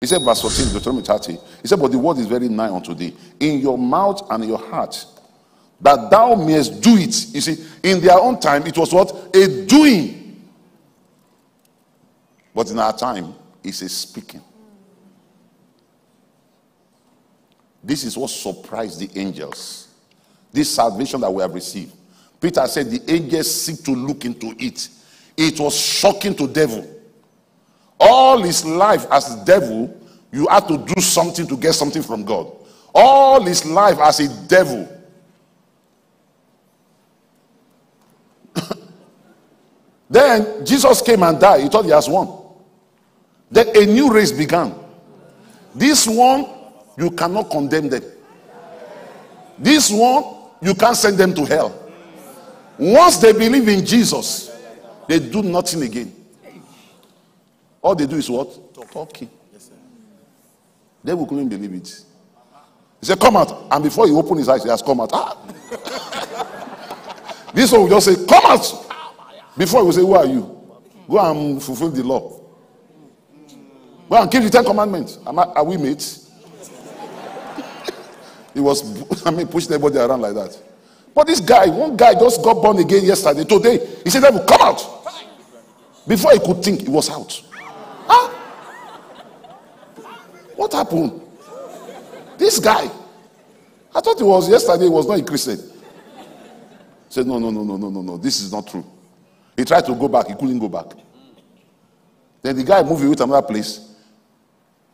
He said, verse 14, Deuteronomy 30. He said, But the word is very nigh unto thee, in your mouth and in your heart, that thou mayest do it. You see, in their own time, it was what? A doing. But in our time, it's a speaking. This is what surprised the angels. This salvation that we have received. Peter said the angels seek to look into it. It was shocking to devil. All his life as a devil, you had to do something to get something from God. All his life as a devil. then Jesus came and died. He thought he has won. Then a new race began. This one, you cannot condemn them. This one, you can't send them to hell. Once they believe in Jesus, they do nothing again. All they do is what? Talking. They will couldn't believe it. He said, Come out. And before he opened his eyes, he has come out. Ah. this one will just say, Come out. Before he will say, Who are you? Go and fulfill the law. Go and keep the Ten Commandments. Am I, are we mates? he was, I mean, pushing everybody around like that. But this guy, one guy just got born again yesterday. Today, he said, Devil, come out. Before he could think, he was out. Huh? What happened? This guy. I thought it was yesterday, he was not a Christian. Said, No, no, no, no, no, no, no. This is not true. He tried to go back, he couldn't go back. Then the guy moved to another place.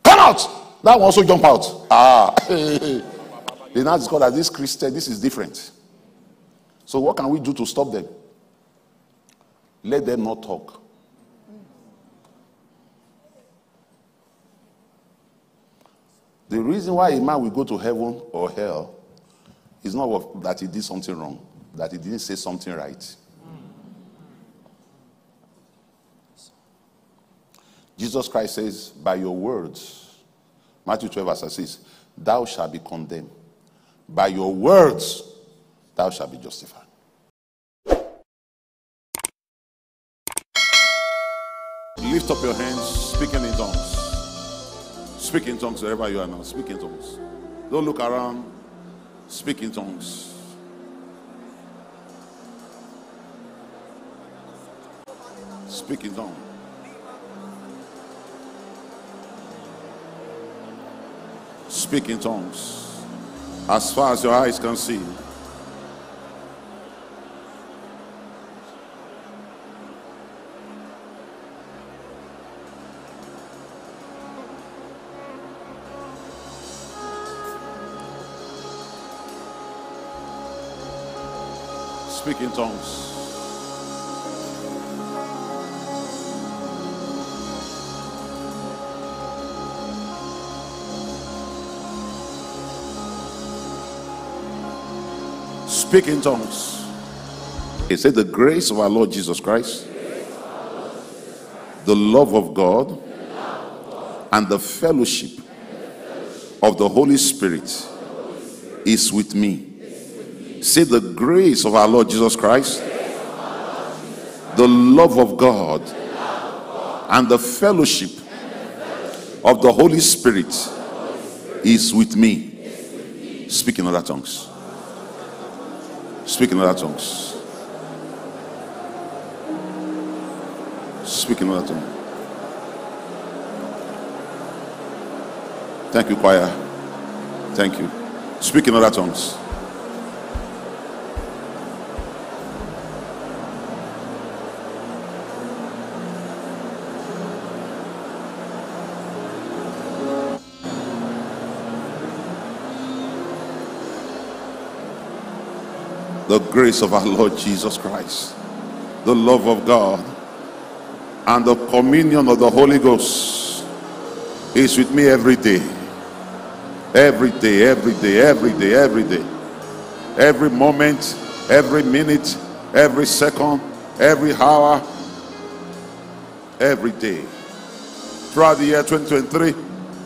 Come out! That one also jump out. Ah. they now discover that this Christian, this is different. So what can we do to stop them? Let them not talk. The reason why a man will go to heaven or hell is not that he did something wrong, that he didn't say something right. Jesus Christ says, By your words, Matthew 12, verse 6, thou shalt be condemned. By your words, thou shalt be justified. Lift up your hands, speaking in tongues. Speak in tongues wherever you are now. Speak in tongues. Don't look around. Speak in tongues. Speak in tongues. Speak in tongues. As far as your eyes can see. Speak in tongues. Speak in tongues. He said, The grace of our Lord Jesus Christ, the love of God, and the fellowship of the Holy Spirit is with me. Say, The grace of our Lord Jesus Christ, the love of God, and the fellowship of the Holy Spirit is with me. Speak in other tongues. Speak in other tongues. Speak in other tongues. Thank you, choir. Thank you. Speak in other tongues. The grace of our Lord Jesus Christ, the love of God, and the communion of the Holy Ghost is with me every day. Every day, every day, every day, every day. Every moment, every minute, every second, every hour, every day. Throughout the year 2023,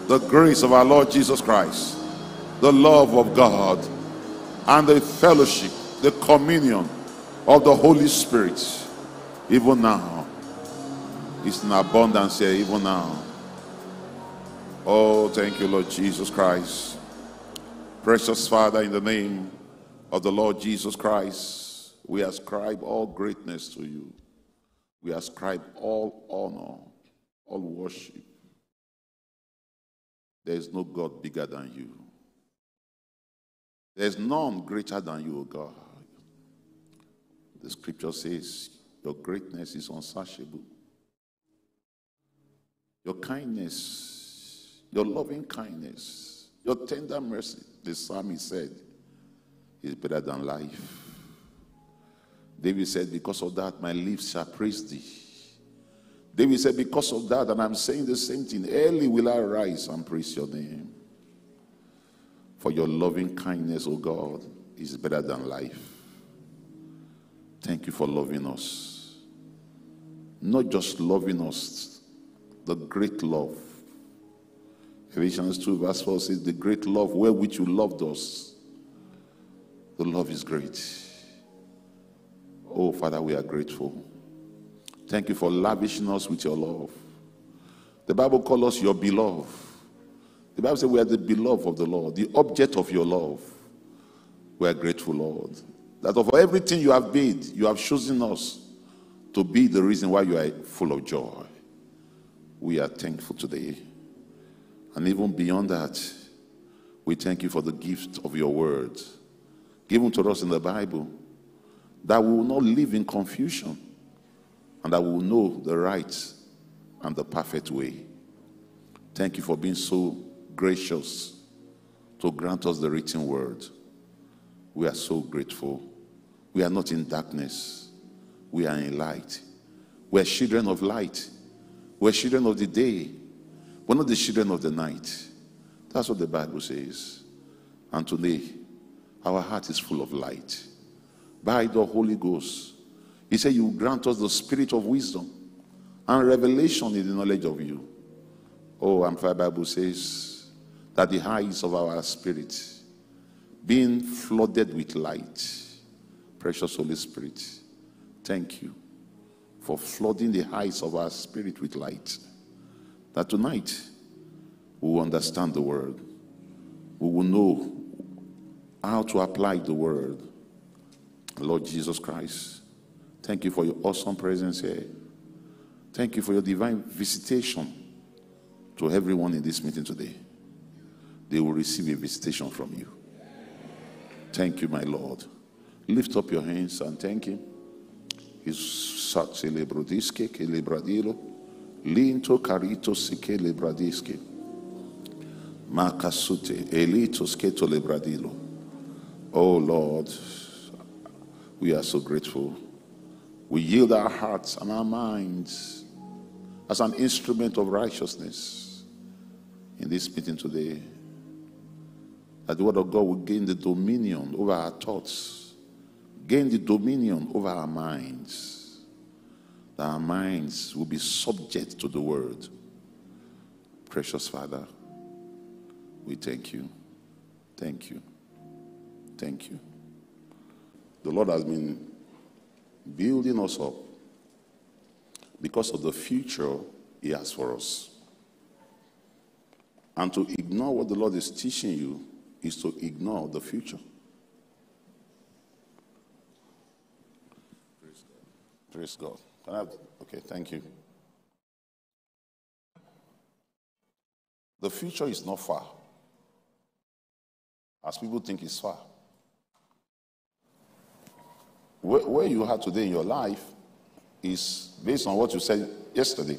the grace of our Lord Jesus Christ, the love of God, and the fellowship the communion of the Holy Spirit, even now, is in abundance here, even now. Oh, thank you, Lord Jesus Christ. Precious Father, in the name of the Lord Jesus Christ, we ascribe all greatness to you. We ascribe all honor, all worship. There is no God bigger than you. There is none greater than you, O God. The scripture says, Your greatness is unsearchable. Your kindness, your loving kindness, your tender mercy, the psalmist said, is better than life. David said, Because of that, my lips shall praise thee. David said, Because of that, and I'm saying the same thing, early will I rise and praise your name. For your loving kindness, O God, is better than life. Thank you for loving us. Not just loving us, the great love. Ephesians 2, verse 4 says, The great love wherewith you loved us. The love is great. Oh, Father, we are grateful. Thank you for lavishing us with your love. The Bible calls us your beloved. The Bible says we are the beloved of the Lord, the object of your love. We are grateful, Lord, that of everything you have made, you have chosen us to be the reason why you are full of joy. We are thankful today. And even beyond that, we thank you for the gift of your word given to us in the Bible that we will not live in confusion and that we will know the right and the perfect way. Thank you for being so gracious to grant us the written word. We are so grateful. We are not in darkness, we are in light. We are children of light. We're children of the day. We're not the children of the night. That's what the Bible says. And today, our heart is full of light. By the Holy Ghost, He said, You grant us the spirit of wisdom and revelation in the knowledge of you. Oh, and the Bible says that the eyes of our spirit being flooded with light. Precious Holy Spirit, thank you for flooding the eyes of our spirit with light. That tonight we will understand the word. We will know how to apply the word. Lord Jesus Christ, thank you for your awesome presence here. Thank you for your divine visitation to everyone in this meeting today. They will receive a visitation from you. Thank you, my Lord. Lift up your hands and thank Him. Linto carito sike lebradiske, makasute, elitos keto lebradilo. Oh Lord, we are so grateful. We yield our hearts and our minds as an instrument of righteousness in this meeting today. That the word of God will gain the dominion over our thoughts, gain the dominion over our minds. That our minds will be subject to the word. Precious Father, we thank you. Thank you. Thank you. The Lord has been building us up because of the future He has for us. And to ignore what the Lord is teaching you is to ignore the future. Praise God. Praise God. Have, okay, thank you. The future is not far, as people think it's far. Where, where you are today in your life is based on what you said yesterday.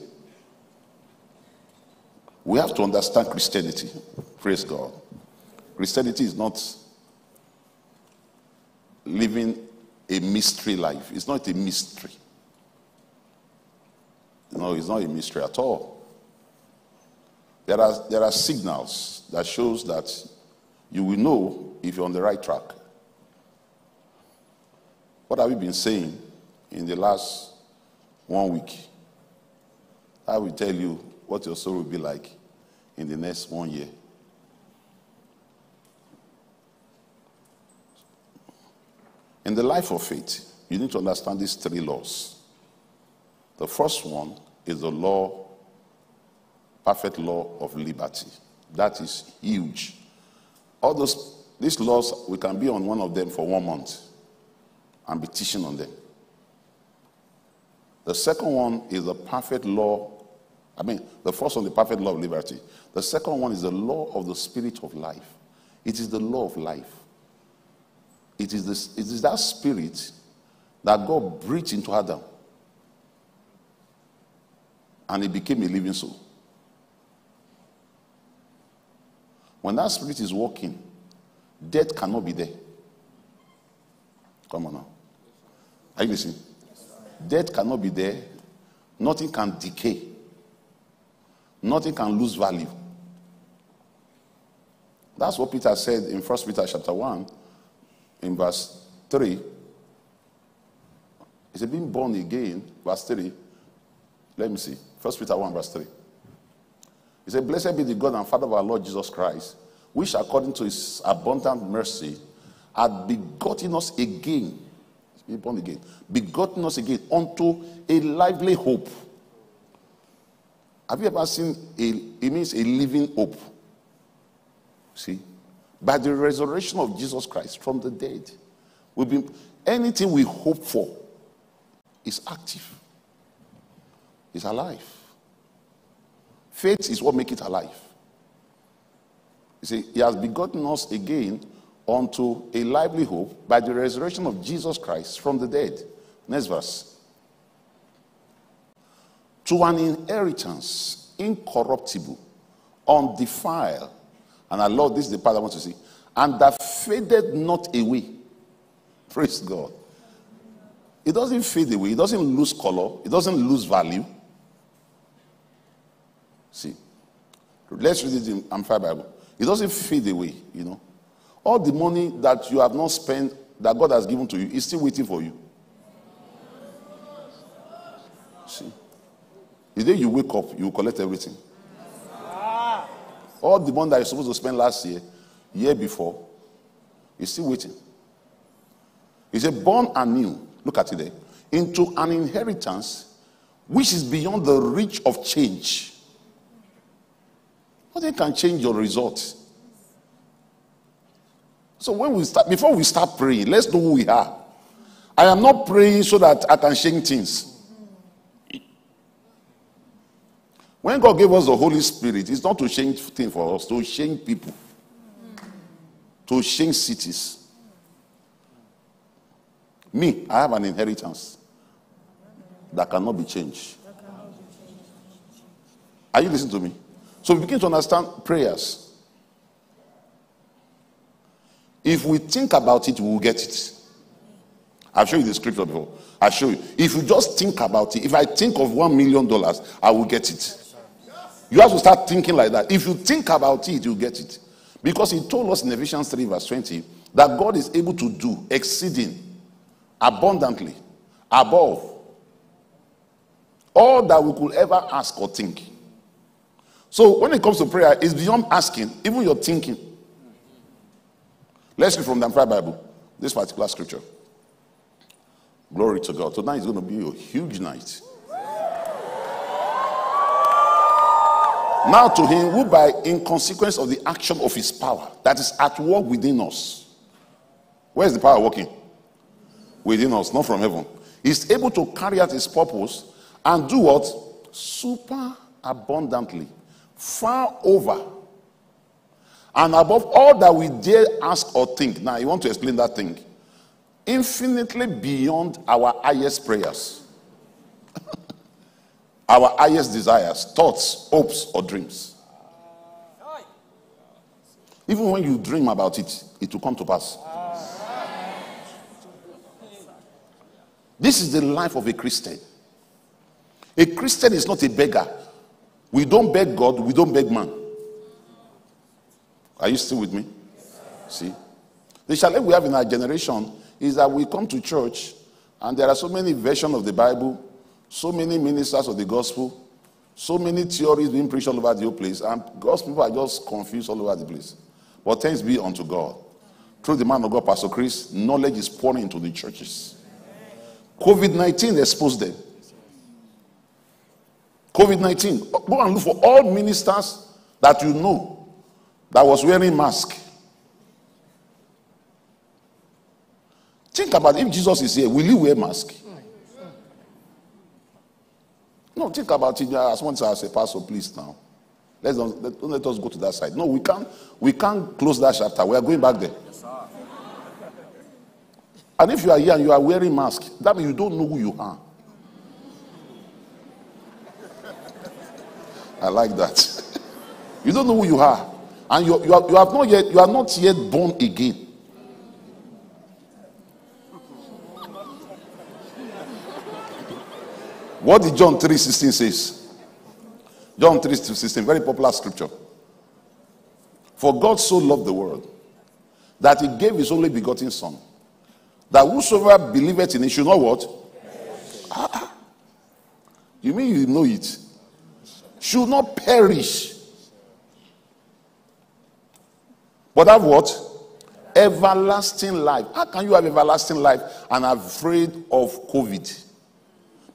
We have to understand Christianity. Praise God. Christianity is not living a mystery life. It's not a mystery. No, it's not a mystery at all. There are, there are signals that shows that you will know if you're on the right track. What have you been saying in the last one week? I will tell you what your soul will be like in the next one year. In the life of faith, you need to understand these three laws. The first one is the law perfect law of liberty. That is huge. All those these laws, we can be on one of them for one month and be teaching on them. The second one is the perfect law. I mean, the first one, the perfect law of liberty. The second one is the law of the spirit of life. It is the law of life. It is, this, it is that spirit that God breathed into Adam. And he became a living soul. When that spirit is working, death cannot be there. Come on now. Are you listening? Death cannot be there. Nothing can decay. Nothing can lose value. That's what Peter said in 1 Peter chapter 1, in verse 3. He said, being born again, verse 3. Let me see. 1 Peter 1, verse 3. He said, Blessed be the God and Father of our Lord Jesus Christ, which according to his abundant mercy had begotten us again. Born again. Begotten us again unto a lively hope. Have you ever seen a, it means a living hope? See? By the resurrection of Jesus Christ from the dead. We've been, anything we hope for is active, is alive. Faith is what makes it alive. You see, He has begotten us again unto a lively hope by the resurrection of Jesus Christ from the dead. Next verse. To an inheritance incorruptible, undefiled, and I love this is the part I want to see, and that faded not away. Praise God. It doesn't fade away, it doesn't lose color, it doesn't lose value. See, let's read it in Amplified Bible. It doesn't fade away, you know. All the money that you have not spent, that God has given to you, is still waiting for you. See, the day you wake up, you collect everything. All the money that you're supposed to spend last year, year before, is still waiting. He said, born anew, look at it there, into an inheritance which is beyond the reach of change. Nothing can change your results. So when we start, before we start praying, let's know who we are. I am not praying so that I can change things. When God gave us the Holy Spirit, it's not to change things for us, to change people, to change cities. Me, I have an inheritance that cannot be changed. Are you listening to me? So we begin to understand prayers. If we think about it, we will get it. I've shown you the scripture before. I'll show you. If you just think about it, if I think of one million dollars, I will get it. You have to start thinking like that. If you think about it, you will get it. Because he told us in Ephesians 3, verse 20, that God is able to do exceeding abundantly above all that we could ever ask or think. So when it comes to prayer, it's beyond asking, even your thinking. Let's read from the Amplified Bible, this particular scripture. Glory to God. Tonight is going to be a huge night. Now to him who by in consequence of the action of his power that is at work within us. Where is the power working? Within us, not from heaven. He's able to carry out his purpose and do what? Super abundantly. Far over. And above all that we dare ask or think. Now, you want to explain that thing. Infinitely beyond our highest prayers our highest desires, thoughts, hopes, or dreams. Even when you dream about it, it will come to pass. This is the life of a Christian. A Christian is not a beggar. We don't beg God, we don't beg man. Are you still with me? See? The challenge we have in our generation is that we come to church and there are so many versions of the Bible so many ministers of the gospel, so many theories being preached all over the whole place, and God's people are just confused all over the place. But thanks be unto God. Through the man of God, Pastor Chris, knowledge is pouring into the churches. COVID 19 exposed them. COVID 19. Go and look for all ministers that you know that was wearing mask. Think about if Jesus is here, will he wear mask? No, think about it as once as a pastor, please now. Let's don't, let, don't let us go to that side. No, we can't we can't close that chapter. We are going back there. and if you are here and you are wearing mask, that means you don't know who you are. I like that. you don't know who you are. And you, you, are, you have not yet you are not yet born again. What did John 3:16 says? John 3:16, very popular scripture. For God so loved the world that he gave his only begotten son. That whosoever believeth in him should not what? Ah, you mean you know it? Should not perish. But have what? Everlasting life. How can you have everlasting life and afraid of COVID?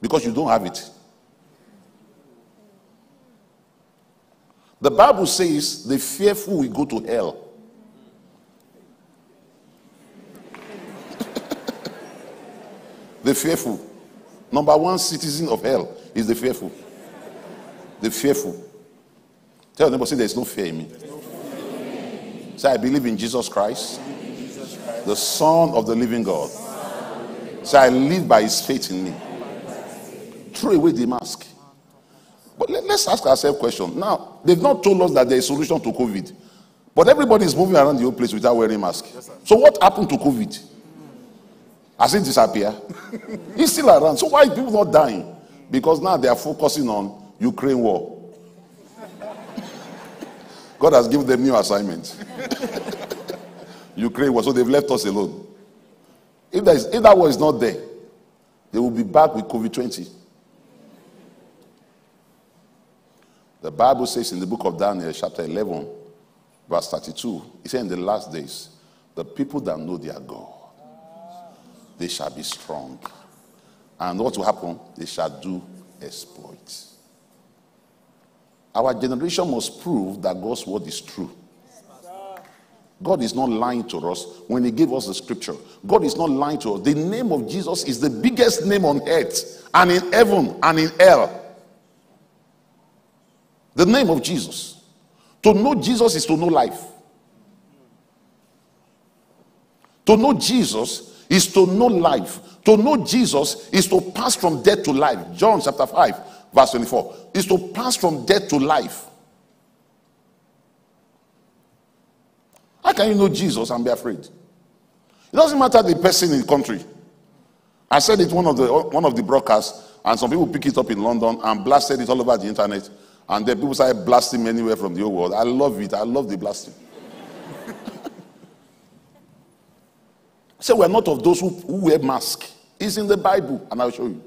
because you don't have it. The Bible says the fearful will go to hell. the fearful. Number one citizen of hell is the fearful. The fearful. Tell your neighbor, say there's no fear in me. Say, I believe in Jesus Christ, the Son of the living God. Say, I live by his faith in me throw away the mask. But let, us ask ourselves a question. Now, they've not told us that there is a solution to COVID. But everybody is moving around the whole place without wearing mask. Yes, so what happened to COVID? Has it disappeared? It's still around. So why are people not dying? Because now they are focusing on Ukraine war. God has given them new assignments. Ukraine war, so they've left us alone. If, there is, if that war is not there, they will be back with COVID 20. The Bible says in the book of Daniel, chapter 11, verse 32, it says, In the last days, the people that know their God, they shall be strong. And what will happen? They shall do exploits. Our generation must prove that God's word is true. God is not lying to us when He gave us the scripture. God is not lying to us. The name of Jesus is the biggest name on earth and in heaven and in hell. The name of Jesus. To know Jesus is to know life. To know Jesus is to know life. To know Jesus is to pass from death to life. John chapter 5, verse 24. Is to pass from death to life. How can you know Jesus and be afraid? It doesn't matter the person in the country. I said it one of the one of the broadcasts, and some people pick it up in London and blasted it all over the internet. And then people started blasting anywhere from the whole world. I love it. I love the blasting. so we're not of those who, who wear masks. It's in the Bible, and I'll show you.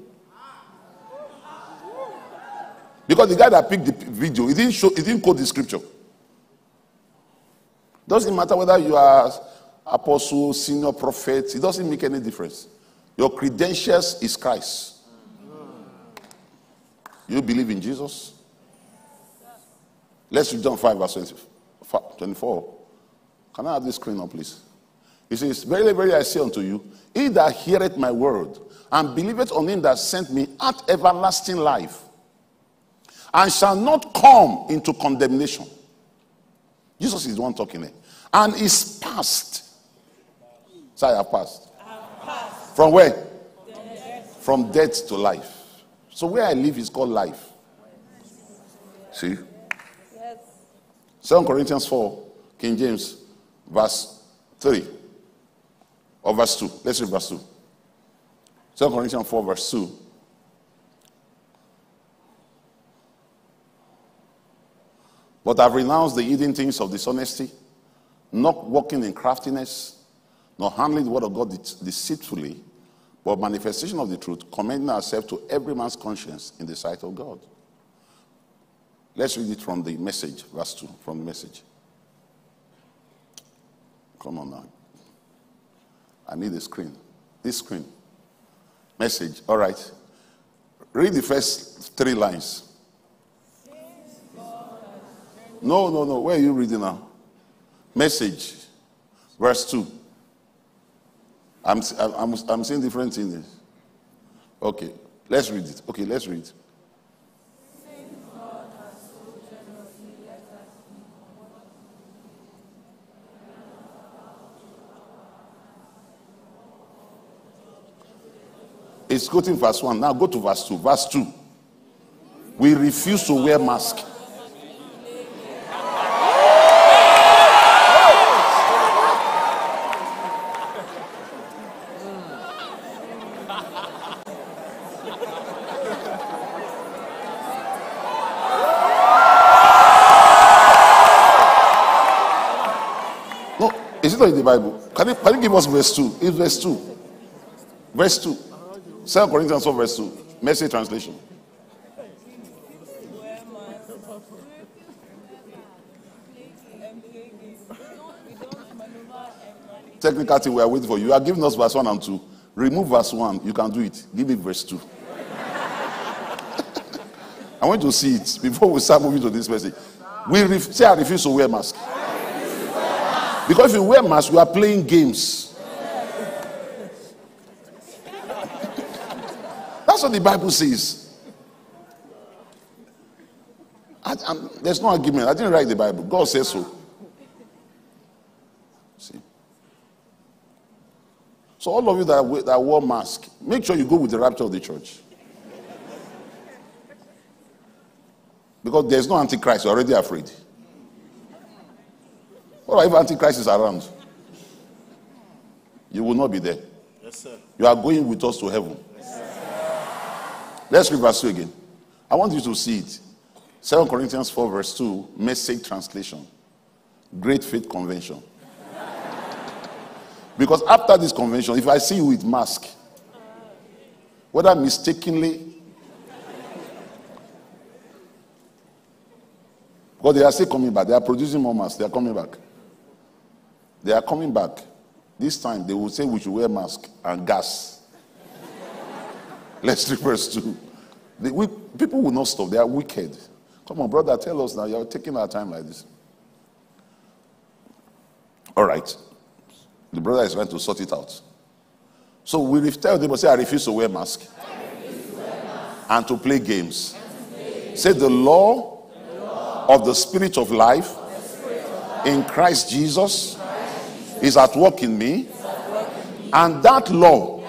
Because the guy that picked the video, he didn't show, he didn't quote the scripture. Doesn't matter whether you are apostle, senior prophet, it doesn't make any difference. Your credentials is Christ. You believe in Jesus? Let's read John 5, verse 24. Can I have this screen on, please? He says, Very, very, I say unto you, he that heareth my word and believeth on him that sent me hath everlasting life, and shall not come into condemnation. Jesus is the one talking there. And is passed. Say, I have passed. passed. From where? Death. From death to life. So where I live is called life. See? 2 Corinthians 4, King James, verse 3. Or verse 2. Let's read verse 2. 2 Corinthians 4, verse 2. But I've renounced the hidden things of dishonesty, not walking in craftiness, nor handling the word of God deceitfully, but manifestation of the truth, commending ourselves to every man's conscience in the sight of God. Let's read it from the message, verse 2, from the message. Come on now. I need a screen. This screen. Message. All right. Read the first three lines. No, no, no. Where are you reading now? Message, verse 2. I'm, I'm, I'm saying different things. Okay, let's read it. Okay, let's read. It's quoting verse 1. Now go to verse 2. Verse 2. We refuse to wear mask. No, is it not in the Bible? Can you, can you give us verse 2? It's verse 2. Verse 2. 2 Corinthians 4, verse 2. Message translation. Technical thing, we are waiting for you. You are giving us verse 1 and 2. Remove verse 1. You can do it. Give me verse 2. I want to see it before we start moving to this message. We ref- say, I refuse to wear mask. Because if you wear mask, you are playing games. That's what the Bible says. I, there's no argument. I didn't write the Bible. God says so. See. So all of you that, that wore mask, make sure you go with the rapture of the church. Because there's no antichrist. You're already afraid. What if antichrist is around? You will not be there. Yes, sir. You are going with us to heaven. Yes, Let's read verse 2 again. I want you to see it. 2 Corinthians 4, verse 2, message translation. Great faith convention. because after this convention, if I see you with mask, whether mistakenly, because they are still coming back, they are producing more masks, they are coming back. They are coming back. This time they will say we should wear mask and gas. Let's reverse verse 2. The, we, people will not stop. They are wicked. Come on, brother, tell us now. You're taking our time like this. All right. The brother is trying to sort it out. So we tell them, say, I refuse to wear mask. To wear mask. And to play games. To. Say, the law, the law of the Spirit of life, spirit of life in Christ Jesus is at work in me. And that law,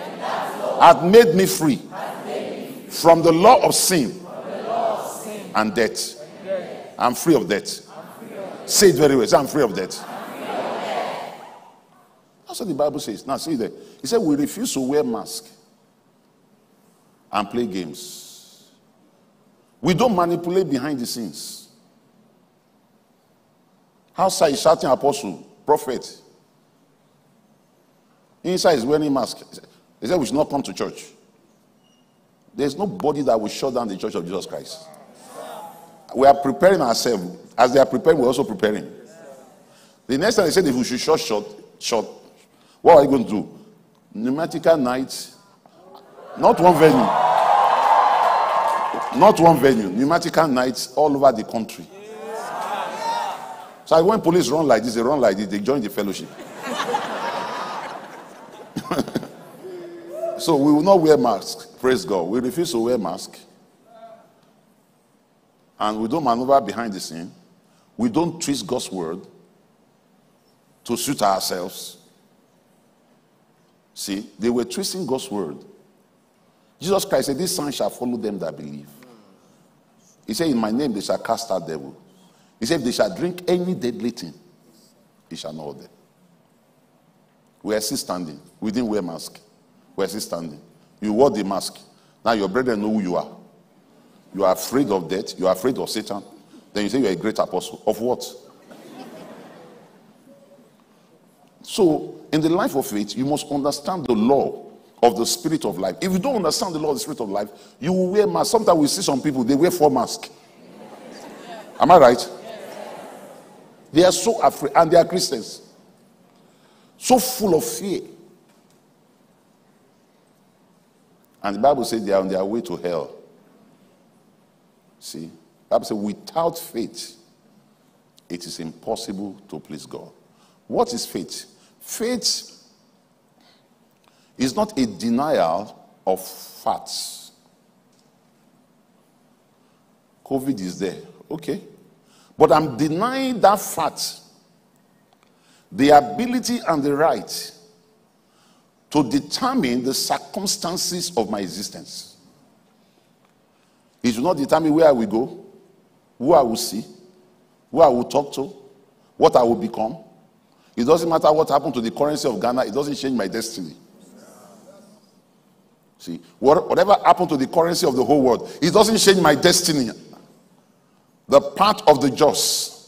hath made me free from the law of sin, and death. I'm free of death. Say it very well. Say, I'm free of death. That's what the Bible says. Now, see there. He said, We refuse to wear mask and play games. We don't manipulate behind the scenes. Outside shouting apostle, prophet. Inside is wearing mask. He said we should not come to church. There's nobody that will shut down the church of Jesus Christ. We are preparing ourselves. As they are preparing, we're also preparing. The next time they said if we should shut, shut, shut, what are you going to do? Pneumatical nights. Not one venue. Not one venue. Pneumatical nights all over the country. So when police run like this, they run like this, they join the fellowship. so we will not wear masks. Praise God. We refuse to wear masks. And we don't maneuver behind the scene. We don't twist God's word to suit ourselves. See, they were twisting God's word. Jesus Christ said, This sign shall follow them that believe. He said, In my name they shall cast out devil. He said, they shall drink any deadly thing, he shall not them. We are still standing. We didn't wear mask. We are still standing. You wore the mask. Now your brethren know who you are. You are afraid of death. You are afraid of Satan. Then you say you're a great apostle. Of what? So, in the life of faith, you must understand the law of the spirit of life. If you don't understand the law of the spirit of life, you will wear masks. Sometimes we see some people, they wear four masks. Am I right? They are so afraid, and they are Christians. So full of fear. And the Bible says they are on their way to hell. See? The Bible says without faith, it is impossible to please God. What is faith? Faith is not a denial of facts. COVID is there, okay. But I'm denying that fact, the ability and the right to determine the circumstances of my existence. It will not determine where I will go, who I will see, who I will talk to, what I will become. It doesn't matter what happened to the currency of Ghana, it doesn't change my destiny. See, whatever happened to the currency of the whole world, it doesn't change my destiny. The path of the just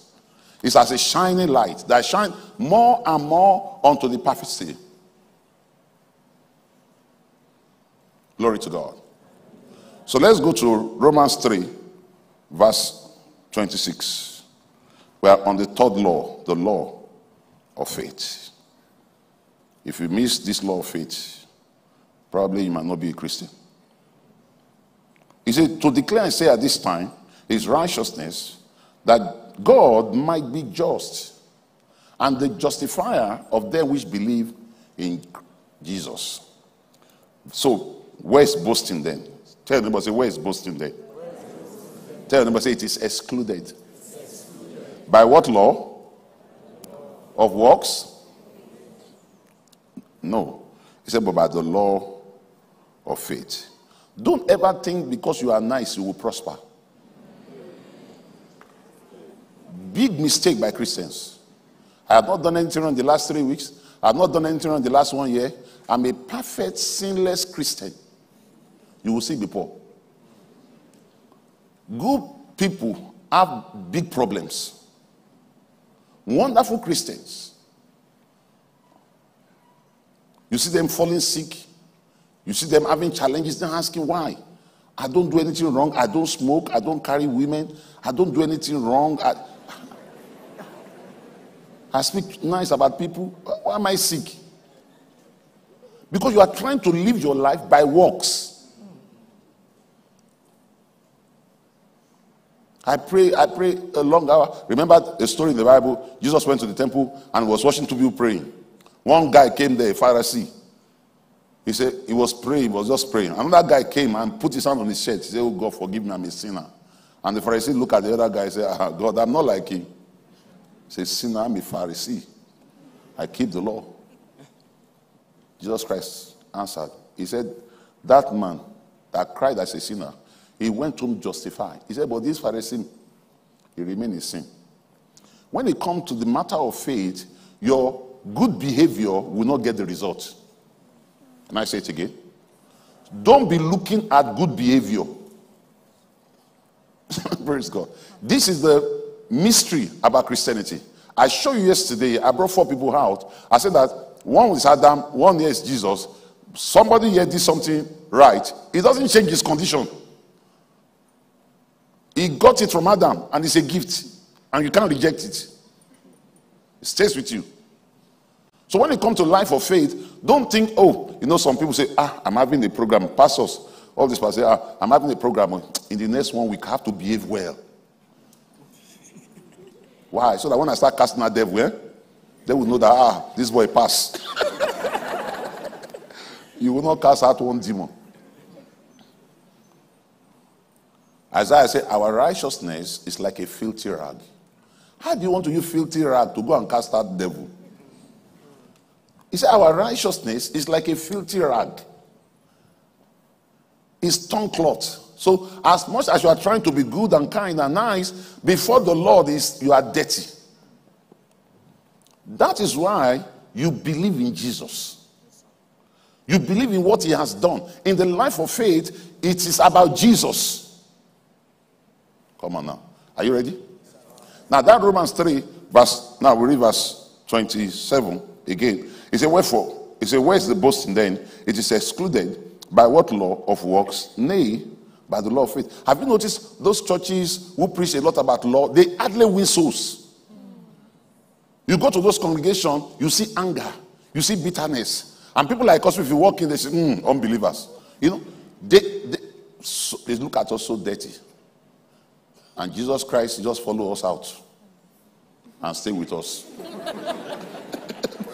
is as a shining light that shines more and more onto the city. Glory to God. So let's go to Romans 3, verse 26. We are on the third law, the law of faith. If you miss this law of faith, probably you might not be a Christian. He said, To declare and say at this time his righteousness, that God might be just and the justifier of them which believe in Jesus. So Where's boasting then? Tell them, say, where is boasting then? Tell them, say, it is excluded. By what law? Of works? No. He said, but by the law of faith. Don't ever think because you are nice, you will prosper. Big mistake by Christians. I have not done anything wrong the last three weeks. I have not done anything wrong the last one year. I'm a perfect, sinless Christian you will see before. Good people have big problems. Wonderful Christians. You see them falling sick. You see them having challenges. They're asking why. I don't do anything wrong. I don't smoke. I don't carry women. I don't do anything wrong. I, I speak nice about people. Why am I sick? Because you are trying to live your life by works. I pray, I pray a long hour. Remember a story in the Bible? Jesus went to the temple and was watching two people praying. One guy came there, a Pharisee. He said he was praying, he was just praying. Another guy came and put his hand on his chest. He said, Oh God, forgive me, I'm a sinner. And the Pharisee looked at the other guy and said, ah, God, I'm not like him. Said, Sinner, I'm a Pharisee. I keep the law. Jesus Christ answered. He said, That man that cried as a sinner he went home justified. He said, But this Pharisee, he remained in sin. When it comes to the matter of faith, your good behavior will not get the result. Can I say it again? Don't be looking at good behavior. Praise God. This is the mystery about Christianity. I showed you yesterday, I brought four people out. I said that one is Adam, one is Jesus. Somebody here did something right. It doesn't change his condition. He got it from Adam and it's a gift. And you can't reject it. It stays with you. So when it comes to life of faith, don't think, oh, you know, some people say, ah, I'm having a program. Pastors, all these pastors say, ah, I'm having a program. In the next one week, I have to behave well. Why? So that when I start casting out devil, eh, they will know that, ah, this boy passed. you will not cast out one demon. Isaiah said, Our righteousness is like a filthy rag. How do you want to use filthy rag to go and cast out devil? He said, Our righteousness is like a filthy rag. It's tongue cloth. So, as much as you are trying to be good and kind and nice, before the Lord is you are dirty. That is why you believe in Jesus. You believe in what he has done. In the life of faith, it is about Jesus. Come on now. Are you ready? Now that Romans 3, verse, now we read verse 27 again. He said, Wherefore, he said, Where's the boasting then? It is excluded by what law of works? Nay, by the law of faith. Have you noticed those churches who preach a lot about law? They hardly win souls. You go to those congregations, you see anger, you see bitterness. And people like us, if you walk in, they say, mm, unbelievers. You know, they, they, so, they look at us so dirty. And Jesus Christ just follow us out. and stay with us.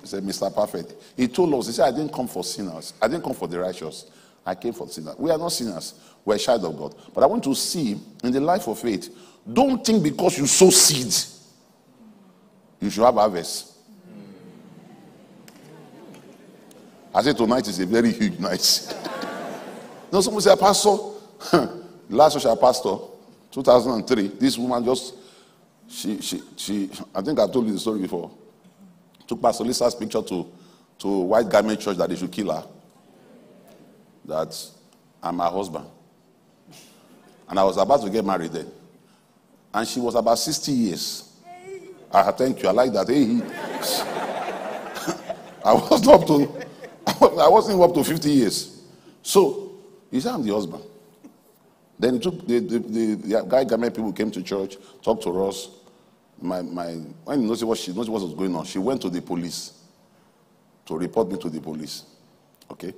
he said, Mr. Perfect. He told us, he said, I didn't come for sinners. I didn't come for the righteous. I came for sinners. We are not sinners. We're a child of God. But I want to see in the life of faith, don't think because you sow seeds, you should have harvest. I said tonight is a very huge night. no, someone said, Pastor, last I pastor, 2003, this woman just, she, she, she, I think I told you the story before, took Pastor Lisa's picture to, to White Garment Church that they should kill her. That I'm her husband. And I was about to get married then. And she was about 60 years. I thank you. I like that. Hey, I was not up to I wasn't up to 50 years. So he said, I'm the husband. Then took the, the, the, the guy Ghanaian people came to church, talked to us. My, my, when he noticed what she noticed what was going on, she went to the police to report me to the police. Okay?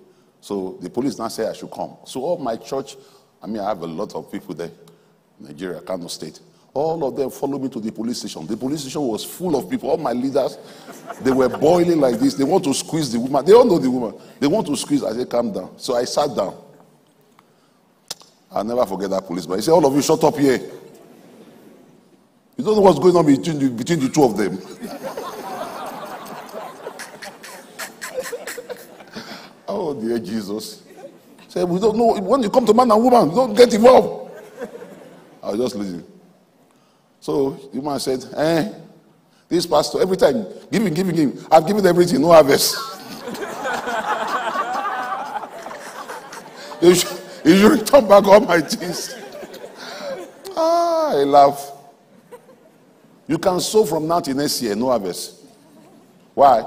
So the police now say I should come. So all my church, I mean, I have a lot of people there, Nigeria, Kano State. All of them followed me to the police station. The police station was full of people. All my leaders, they were boiling like this. They want to squeeze the woman. They all know the woman. They want to squeeze. I said, calm down. So I sat down. I'll never forget that policeman. He said, All of you shut up here. You don't know what's going on between the, between the two of them. oh, dear Jesus. Say, we don't know. When you come to man and woman, don't get involved. I was just listening. So the man said, eh, this pastor, every time, giving, giving, giving. I've given everything, no harvest. you, should, you should return back all my things. ah, I laugh. You can sow from now to next year, no harvest. Why?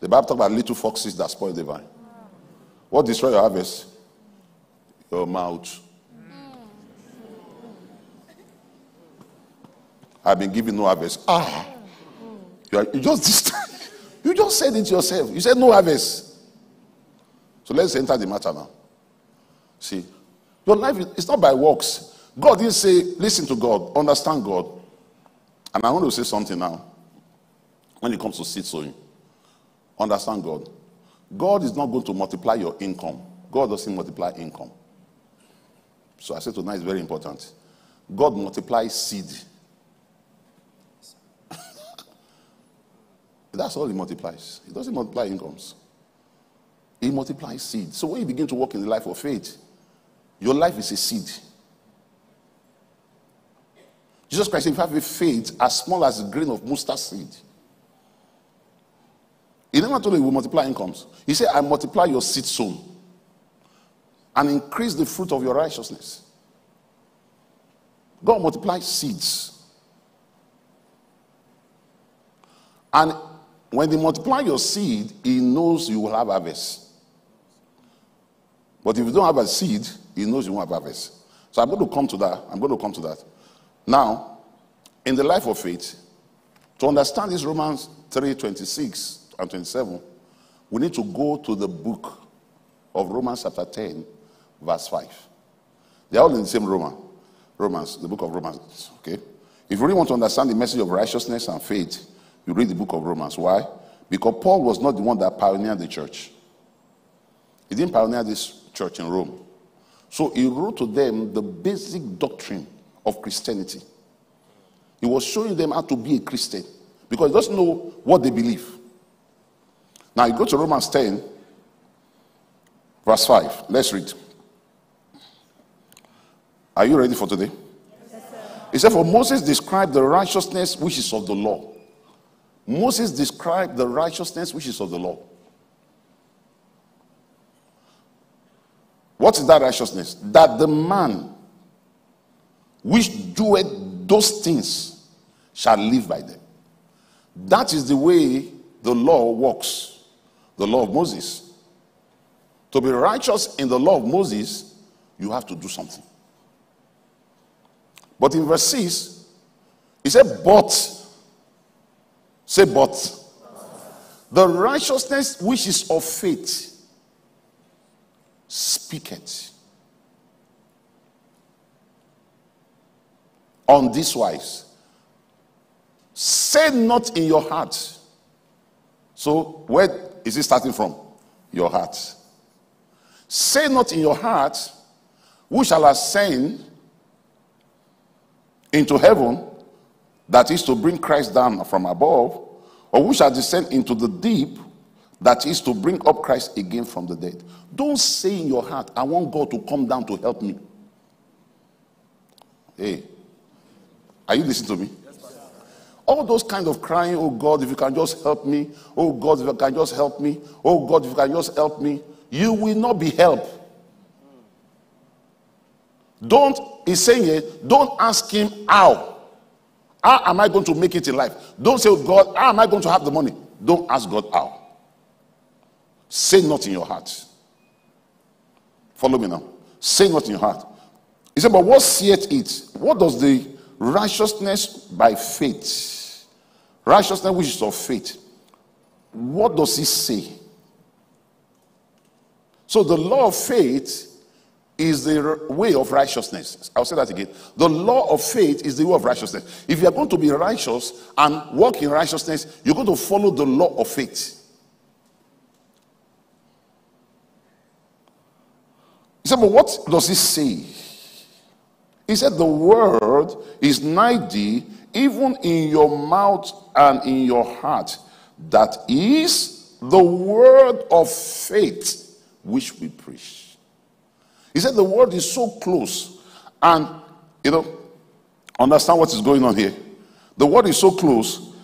The Bible talks about little foxes that spoil the vine. What destroy your harvest? Your mouth. I've been given no harvest. Ah, you, are, you just you just said it yourself. You said no harvest. So let's enter the matter now. See, your life is not by works. God didn't say, listen to God, understand God. And I want to say something now. When it comes to seed sowing, understand God. God is not going to multiply your income. God doesn't multiply income. So I said tonight is very important. God multiplies seed. That's all he multiplies. He doesn't multiply incomes. He multiplies seed. So when you begin to walk in the life of faith, your life is a seed. Jesus Christ, if you have a faith as small as a grain of mustard seed, he never told you he will multiply incomes. He said, I multiply your seed sown and increase the fruit of your righteousness. God multiplies seeds. And when they multiply your seed, he knows you will have harvest. But if you don't have a seed, he knows you won't have harvest. So I'm going to come to that. I'm going to come to that. Now, in the life of faith, to understand this Romans 3 26 and 27, we need to go to the book of Romans chapter 10, verse 5. They're all in the same Roman. Romans, the book of Romans. Okay? If you really want to understand the message of righteousness and faith, you read the book of Romans. Why? Because Paul was not the one that pioneered the church. He didn't pioneer this church in Rome. So he wrote to them the basic doctrine of Christianity. He was showing them how to be a Christian because he doesn't know what they believe. Now you go to Romans 10, verse 5. Let's read. Are you ready for today? Yes, he said, For Moses described the righteousness which is of the law Moses described the righteousness which is of the law. What is that righteousness? That the man which doeth those things shall live by them. That is the way the law works, the law of Moses. To be righteous in the law of Moses, you have to do something. But in verse 6, he said, But Say, but. The righteousness which is of faith speaketh. On this wise, Say not in your heart. So, where is it starting from? Your heart. Say not in your heart, Who shall ascend into heaven, that is to bring Christ down from above, or who shall descend into the deep, that is to bring up Christ again from the dead. Don't say in your heart, I want God to come down to help me. Hey, are you listening to me? All those kind of crying, oh God, if you can just help me, oh God, if you can just help me, oh God, if you can just help me, you will not be helped. Don't, he's saying here, don't ask him how. How am I going to make it in life? Don't say, oh God, how am I going to have the money? Don't ask God how. Say not in your heart. Follow me now. Say not in your heart. He said, but what seeth it? What does the righteousness by faith, righteousness which is of faith, what does he say? So the law of faith is the way of righteousness. I'll say that again. The law of faith is the way of righteousness. If you are going to be righteous and walk in righteousness, you're going to follow the law of faith. He said, But what does he say? He said, The word is nigh thee, even in your mouth and in your heart. That is the word of faith which we preach. He said the word is so close. And, you know, understand what is going on here. The word is so close.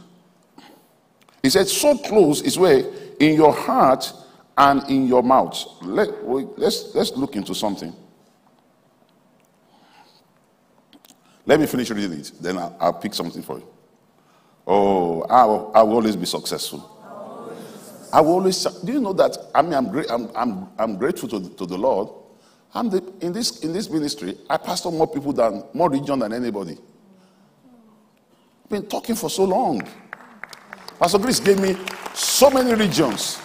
He said, so close is where in your heart and in your mouth. Let, let's, let's look into something. Let me finish reading it, then I'll, I'll pick something for you. Oh, I will, I will always be successful. I will always. Do you know that? I mean, I'm, great, I'm, I'm, I'm grateful to, to the Lord I'm the, in, this, in this ministry, I pastor more people than, more region than anybody. I've been talking for so long. Pastor Chris gave me so many regions.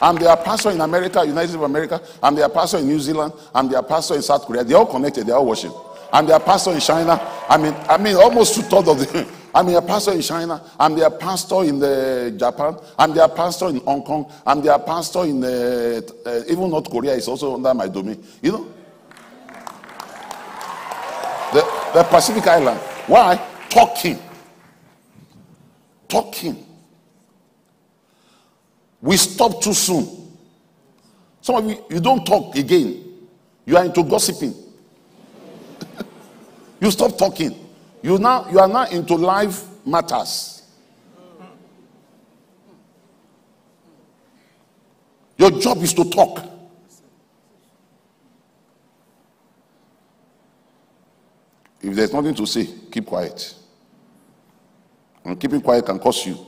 I'm their pastor in America, United States of America. I'm their pastor in New Zealand. I'm their pastor in South Korea. They're all connected. They're all watching. I'm their pastor in China. I mean, I mean, almost two thirds of the. I'm their pastor in China. I'm their pastor in the Japan. I'm their pastor in Hong Kong. I'm their pastor in the, uh, even North Korea is also under my domain. You know, the, the Pacific Island. Why? Talking. Talking. We stop too soon. Some of you, you don't talk again. You are into gossiping. you stop talking. You now you are now into life matters. Your job is to talk. If there's nothing to say, keep quiet. And keeping quiet can cost you.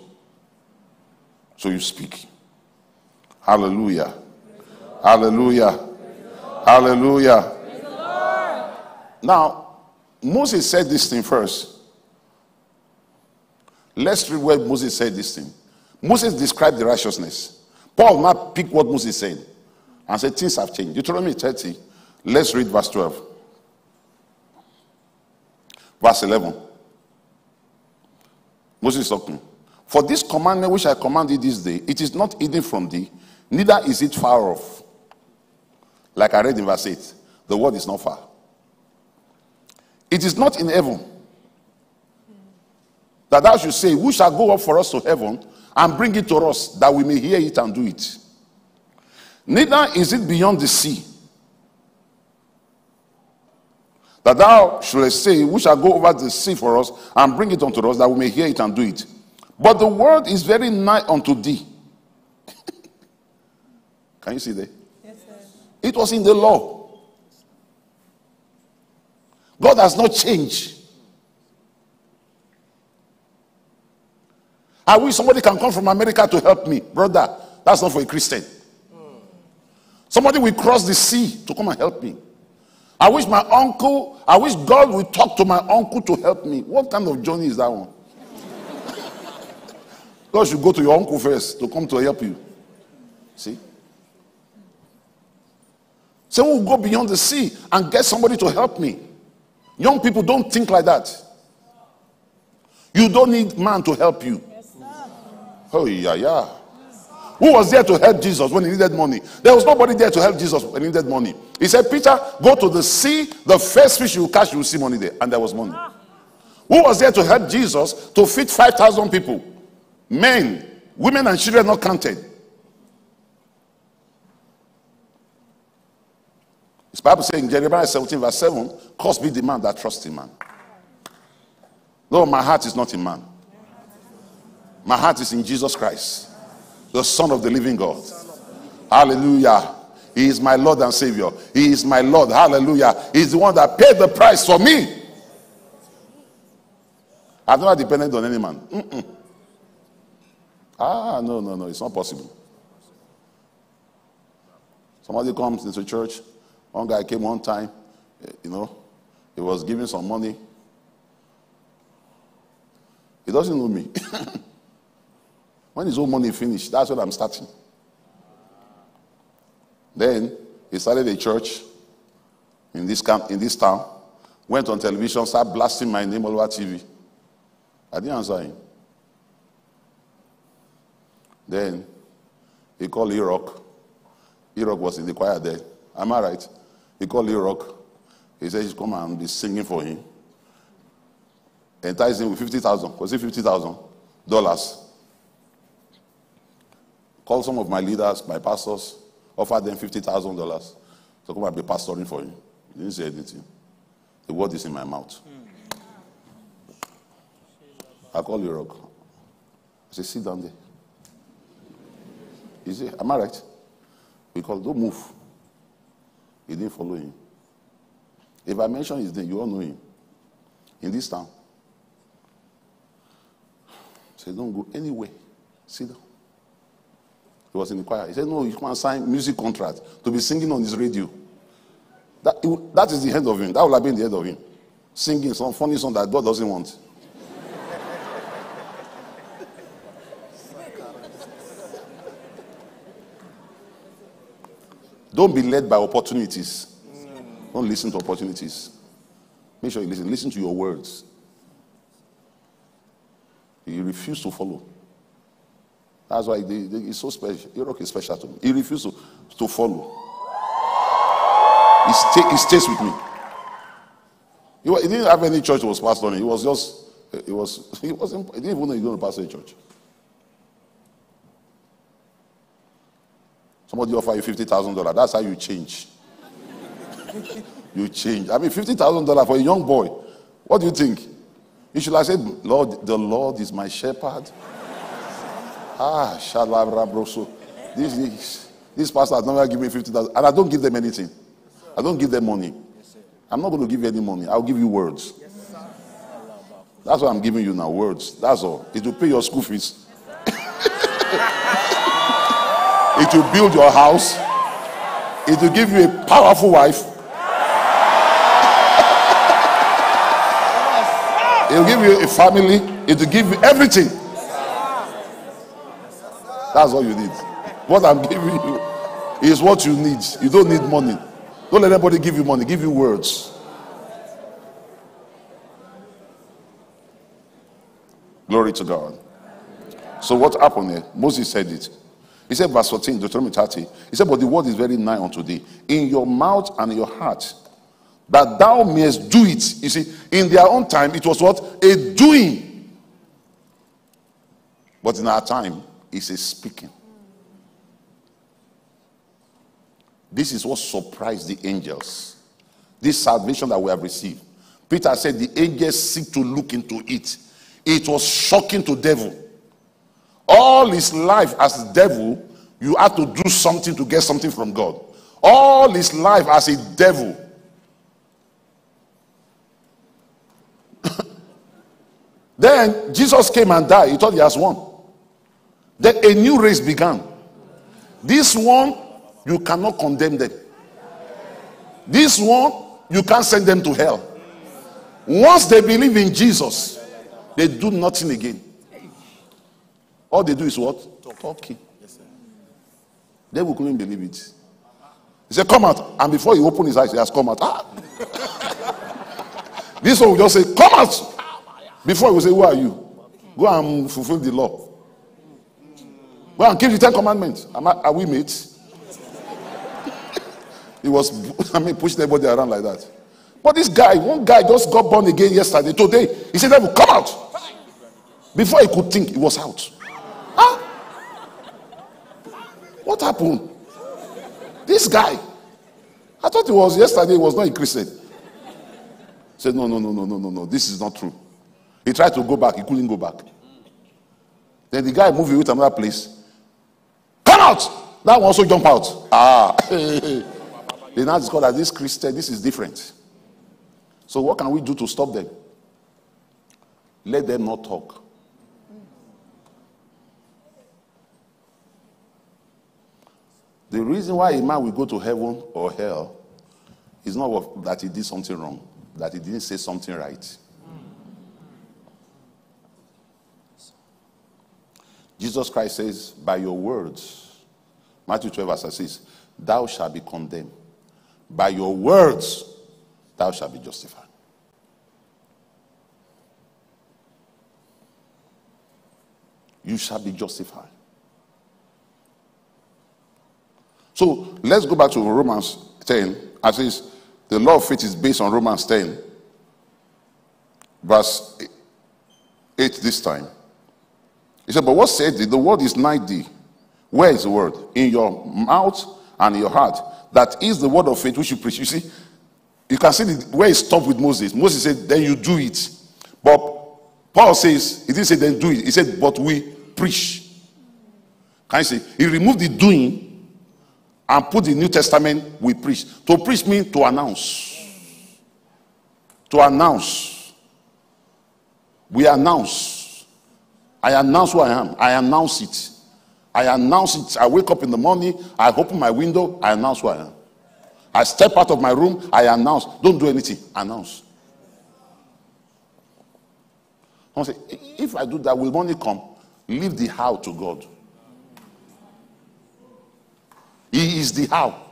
So you speak. Hallelujah. Hallelujah. Hallelujah. Now, Moses said this thing first. Let's read where Moses said this thing. Moses described the righteousness. Paul now picked what Moses said and said things have changed. Deuteronomy 30. Let's read verse 12. Verse 11. Moses is talking. For this commandment which I command thee this day, it is not hidden from thee, neither is it far off. Like I read in verse 8, the word is not far. It is not in heaven. That thou should say, Who shall go up for us to heaven and bring it to us that we may hear it and do it? Neither is it beyond the sea. That thou shouldest say, Who shall go over the sea for us and bring it unto us that we may hear it and do it? But the word is very nigh unto thee. Can you see there? Yes, sir. It was in the law. God has not changed. I wish somebody can come from America to help me. Brother, that's not for a Christian. Somebody will cross the sea to come and help me. I wish my uncle, I wish God will talk to my uncle to help me. What kind of journey is that one? God should go to your uncle first to come to help you. See? So we'll go beyond the sea and get somebody to help me. Young people don't think like that. You don't need man to help you. Oh, yeah, yeah. Who was there to help Jesus when he needed money? There was nobody there to help Jesus when he needed money. He said, Peter, go to the sea. The first fish you catch, you will see money there. And there was money. Who was there to help Jesus to feed 5,000 people? Men, women, and children not counted. His Bible saying in Jeremiah 17, verse 7, cause be the man that trusts in man. No, my heart is not in man. My heart is in Jesus Christ, the Son of the living God. Hallelujah. He is my Lord and Savior. He is my Lord. Hallelujah. He is the one that paid the price for me. I've never depended on any man. Mm-mm. Ah, no, no, no. It's not possible. Somebody comes into church. One guy came one time, eh, you know, he was giving some money. He doesn't know me. when his own money finished, that's when I'm starting. Then he started a church in this camp, in this town. Went on television, started blasting my name all over TV. I didn't answer him. Then he called Iraq. Iraq was in the choir there. Am I right? He called Iraq. He said he's come and be singing for him. Entice him with 50,000. Was it 50,000? Dollars. Call some of my leaders, my pastors, offer them $50,000 to come and be pastoring for him. He didn't say anything. The word is in my mouth. I call Iraq. I say, sit down there. He said, Am I right? We call, don't move. He didn't follow him. If I mention his name, you all know him. In this town. Say, don't go anywhere. Sit down. He was in the choir. He said, No, you can't sign music contract to be singing on his radio. That, that is the end of him. That will have been the end of him. Singing some funny song that God doesn't want. Don't be led by opportunities. Don't listen to opportunities. Make sure you listen. Listen to your words. He refused to follow. That's why he's so special. Iraq is special to me. He refused to, to follow. He, stay, he stays with me. He, he, didn't have any church he was on He was just, he was, he wasn't, he didn't even know he was going to pastor a church. Somebody offer you $50,000. That's how you change. you change. I mean, $50,000 for a young boy. What do you think? You should have said, Lord, the Lord is my shepherd. ah, shalabra This, this, this pastor has never given me 50,000. And I don't give them anything. I don't give them money. I'm not going to give you any money. I'll give you words. That's what I'm giving you now, words. That's all. It will pay your school fees. It will build your house. It will give you a powerful wife. It will give you a family. It will give you everything. That's all you need. What I'm giving you is what you need. You don't need money. Don't let anybody give you money. Give you words. Glory to God. So what happened here? Moses said it. He said, verse 14, Deuteronomy 30. He said, But the word is very nigh unto thee, in your mouth and in your heart, that thou mayest do it. You see, in their own time, it was what? A doing. But in our time, it's a speaking. This is what surprised the angels. This salvation that we have received. Peter said the angels seek to look into it. It was shocking to devil. All his life as a devil, you had to do something to get something from God. All his life as a devil. then Jesus came and died. He thought he has won. Then a new race began. This one, you cannot condemn them. This one, you can't send them to hell. Once they believe in Jesus, they do nothing again. All they do is what? Talking. Yes, sir. they will couldn't believe it. He said, Come out. And before he opened his eyes, he has come out. Ah. this one will just say, Come out. Before he will say, Who are you? Go and fulfill the law. Go and keep the Ten Commandments. Am I, are we mates? he was, I mean, pushing everybody around like that. But this guy, one guy just got born again yesterday. Today, he said, Devil, come out. Before he could think, he was out. What happened? This guy. I thought it was yesterday, he was not a Christian. Said, No, no, no, no, no, no, no. This is not true. He tried to go back, he couldn't go back. Then the guy moved away to another place. Come out! That one also jump out. Ah. they now discover that this Christian, this is different. So what can we do to stop them? Let them not talk. The reason why a man will go to heaven or hell is not that he did something wrong, that he didn't say something right. Jesus Christ says, By your words, Matthew 12, verse 6, thou shalt be condemned. By your words, thou shalt be justified. You shall be justified. So let's go back to Romans 10. As says, the law of faith is based on Romans 10, verse 8 this time. He said, But what said The word is 90. Where is the word? In your mouth and in your heart. That is the word of faith which you preach. You see, you can see the, where it stopped with Moses. Moses said, Then you do it. But Paul says, He didn't say, Then do it. He said, But we preach. Can you see? He removed the doing and put the New Testament we preach. To preach means to announce. To announce. We announce. I announce who I am. I announce it. I announce it. I wake up in the morning. I open my window. I announce who I am. I step out of my room. I announce. Don't do anything. Announce. I say, if I do that, will money come? Leave the how to God. He is the how.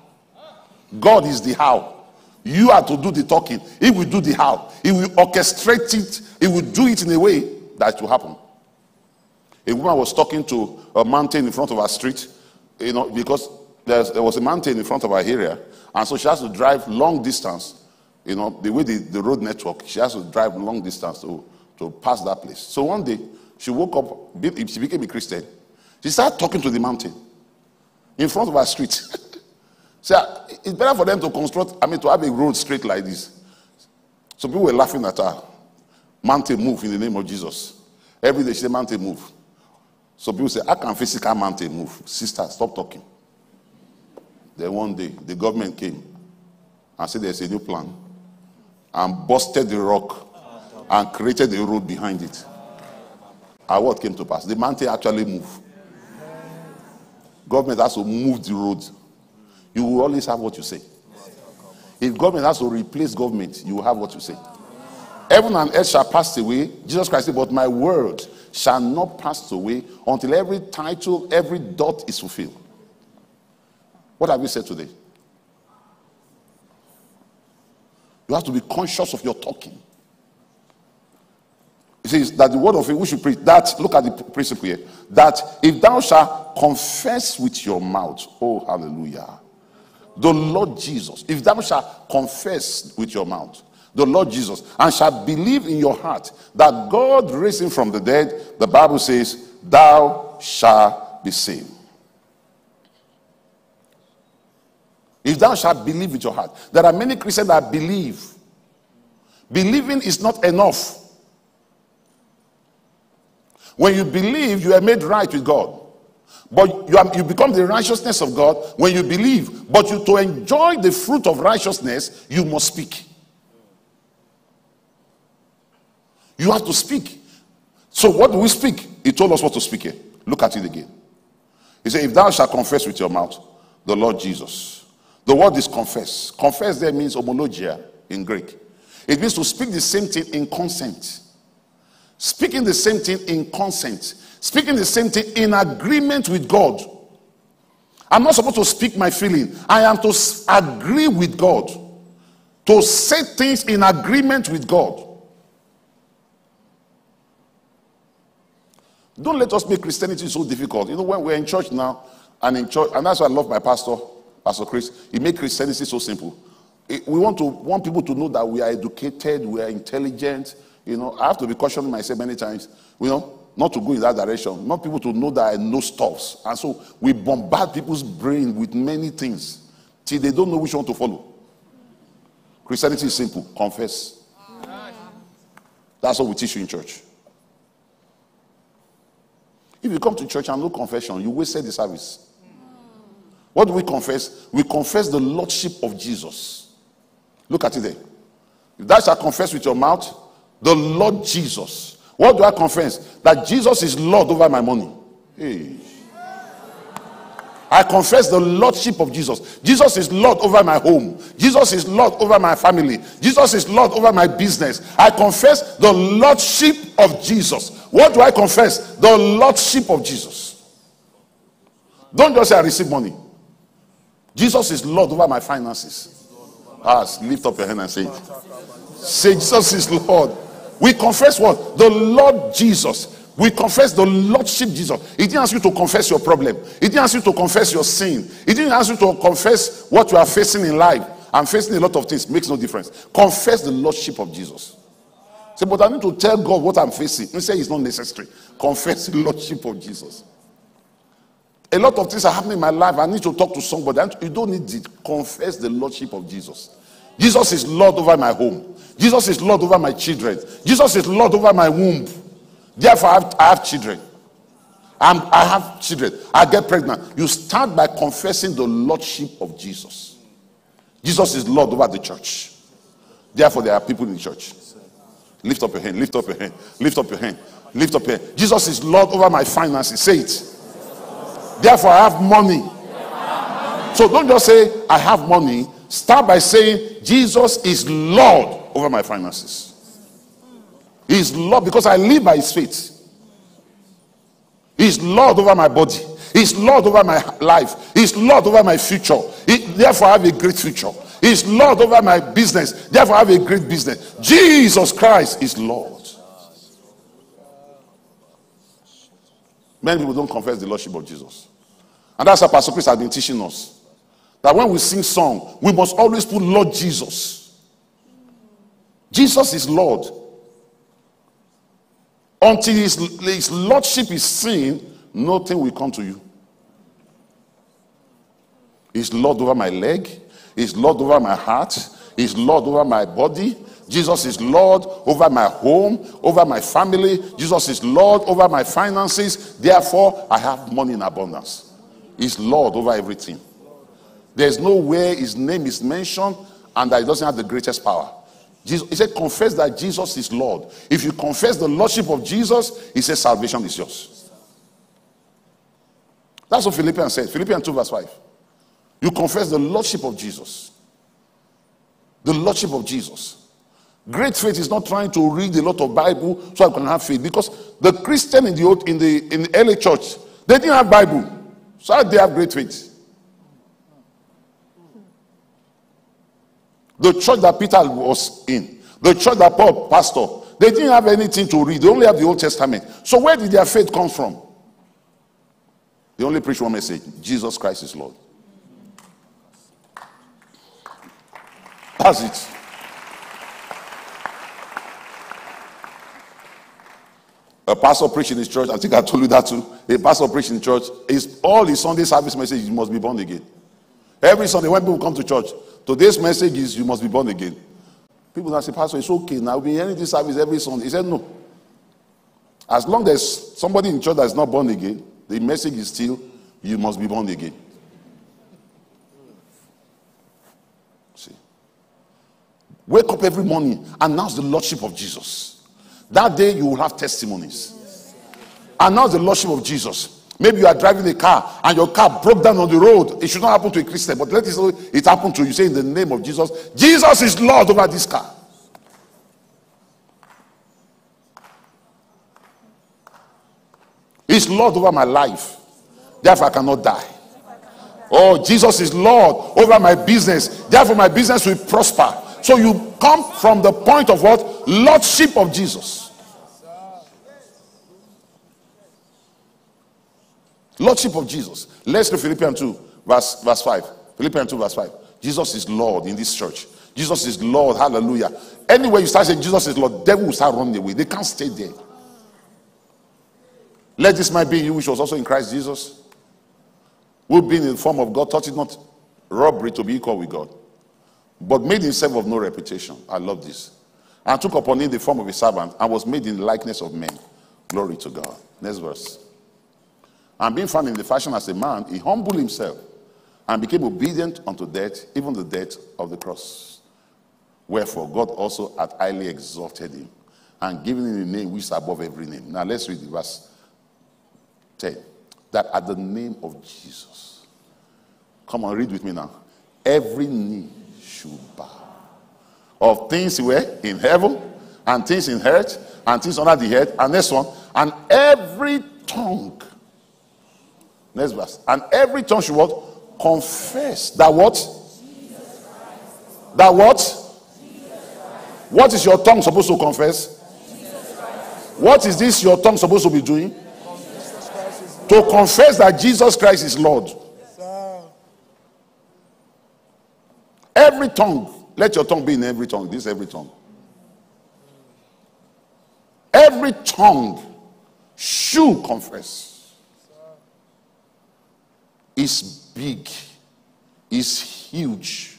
God is the how. You are to do the talking. He will do the how. He will orchestrate it. He will do it in a way that it will happen. A woman was talking to a mountain in front of her street, you know, because there was a mountain in front of her area, and so she has to drive long distance. You know, the way the, the road network, she has to drive long distance to, to pass that place. So one day, she woke up, she became a Christian. She started talking to the mountain in front of our street. so it's better for them to construct, I mean, to have a road straight like this. So people were laughing at her. Mountain move in the name of Jesus. Every day she said, Mountain move. So people say, How can physical mountain move? Sister, stop talking. Then one day, the government came and said there's a new plan and busted the rock and created a road behind it. And what came to pass? The mountain actually moved. Government has to move the road. You will always have what you say. If government has to replace government, you will have what you say. Heaven and earth shall pass away. Jesus Christ said, But my word shall not pass away until every title, every dot is fulfilled. What have you said today? You have to be conscious of your talking. It says that the word of it we should preach. That look at the principle here. That if thou shalt confess with your mouth, oh hallelujah, the Lord Jesus. If thou shalt confess with your mouth, the Lord Jesus, and shalt believe in your heart that God raised him from the dead, the Bible says, thou shalt be saved. If thou shalt believe with your heart, there are many Christians that believe. Believing is not enough. When you believe, you are made right with God. But you, are, you become the righteousness of God when you believe. But you, to enjoy the fruit of righteousness, you must speak. You have to speak. So, what do we speak? He told us what to speak here. Look at it again. He said, If thou shalt confess with your mouth the Lord Jesus. The word is confess. Confess there means homologia in Greek. It means to speak the same thing in consent. Speaking the same thing in consent. Speaking the same thing in agreement with God. I'm not supposed to speak my feeling. I am to agree with God. To say things in agreement with God. Don't let us make Christianity so difficult. You know, when we're in church now, and in church, and that's why I love my pastor, Pastor Chris. He made Christianity so simple. We want to want people to know that we are educated, we are intelligent. You know, I have to be cautioning myself many times. You know, not to go in that direction. Not people to know that I know stuffs. And so we bombard people's brain with many things till they don't know which one to follow. Christianity is simple. Confess. That's what we teach you in church. If you come to church and no confession, you wasted the service. What do we confess? We confess the Lordship of Jesus. Look at it there. If thou shalt confess with your mouth the Lord Jesus. What do I confess? That Jesus is Lord over my money. Hey. I confess the Lordship of Jesus. Jesus is Lord over my home. Jesus is Lord over my family. Jesus is Lord over my business. I confess the Lordship of Jesus. What do I confess? The Lordship of Jesus. Don't just say I receive money. Jesus is Lord over my finances. Ask, lift up your hand and say. Say, Jesus is Lord. We confess what? The Lord Jesus. We confess the Lordship Jesus. He didn't ask you to confess your problem. He didn't ask you to confess your sin. He didn't ask you to confess what you are facing in life. I'm facing a lot of things. Makes no difference. Confess the Lordship of Jesus. Say, but I need to tell God what I'm facing. He say it's not necessary. Confess the Lordship of Jesus. A lot of things are happening in my life. I need to talk to somebody. You don't need it. Confess the Lordship of Jesus. Jesus is Lord over my home. Jesus is Lord over my children. Jesus is Lord over my womb. Therefore, I have, I have children. I'm, I have children. I get pregnant. You start by confessing the Lordship of Jesus. Jesus is Lord over the church. Therefore, there are people in the church. Lift up your hand. Lift up your hand. Lift up your hand. Lift up your hand. Jesus is Lord over my finances. Say it. Therefore, I have money. So don't just say, I have money. Start by saying, Jesus is Lord over my finances. He's Lord because I live by his faith. He's Lord over my body. He's Lord over my life. He's Lord over my future. He, therefore, I have a great future. He's Lord over my business. Therefore, I have a great business. Jesus Christ is Lord. Many people don't confess the Lordship of Jesus. And that's what Pastor Chris has been teaching us. That when we sing song, we must always put Lord Jesus. Jesus is Lord. Until his, his lordship is seen, nothing will come to you. He's Lord over my leg. He's Lord over my heart. He's Lord over my body. Jesus is Lord over my home, over my family. Jesus is Lord over my finances. Therefore, I have money in abundance. He's Lord over everything. There's no way his name is mentioned and that he doesn't have the greatest power. Jesus, he said, confess that Jesus is Lord. If you confess the Lordship of Jesus, he says salvation is yours. That's what Philippians said. Philippians 2, verse 5. You confess the Lordship of Jesus. The Lordship of Jesus. Great faith is not trying to read a lot of Bible so I can have faith. Because the Christian in the old, in the in the early church, they didn't have Bible. So they have great faith? The church that Peter was in, the church that Paul pastor, they didn't have anything to read. They only have the Old Testament. So where did their faith come from? They only preach one message: Jesus Christ is Lord. That's it. A pastor preaching in his church, I think I told you that too. A pastor preaching in church, is all his Sunday service message, must be born again. Every Sunday, when people come to church, today's message is you must be born again. People now say, Pastor, it's okay. Now we're hearing this service every Sunday. He said, No. As long as somebody in church that is not born again, the message is still, you must be born again. See. Wake up every morning, and announce the Lordship of Jesus. That day you will have testimonies. Announce the Lordship of Jesus. Maybe you are driving a car and your car broke down on the road. It should not happen to a Christian, but let it it happened to you. Say in the name of Jesus, Jesus is Lord over this car. He's Lord over my life. Therefore, I cannot die. Oh, Jesus is Lord over my business. Therefore, my business will prosper. So you come from the point of what? Lordship of Jesus. Lordship of Jesus. Let's read Philippians 2, verse, verse 5. Philippians 2, verse 5. Jesus is Lord in this church. Jesus is Lord. Hallelujah. Anywhere you start saying Jesus is Lord, devil will start running away. They can't stay there. Let this mind be you, which was also in Christ Jesus, who being in the form of God, thought it not robbery to be equal with God, but made himself of no reputation. I love this. And took upon him the form of a servant and was made in the likeness of men. Glory to God. Next verse. And being found in the fashion as a man, he humbled himself and became obedient unto death, even the death of the cross. Wherefore, God also hath highly exalted him and given him a name which is above every name. Now let's read the verse 10. That at the name of Jesus, come on, read with me now. Every knee should bow of things were in heaven and things in earth and things under the earth. And this one, and every tongue. Next verse. And every tongue should what? Confess that what? That what? What is your tongue supposed to confess? What is this your tongue supposed to be doing? To confess that Jesus Christ is Lord. Every tongue, let your tongue be in every tongue. This every tongue. Every tongue should confess. Is big, is huge.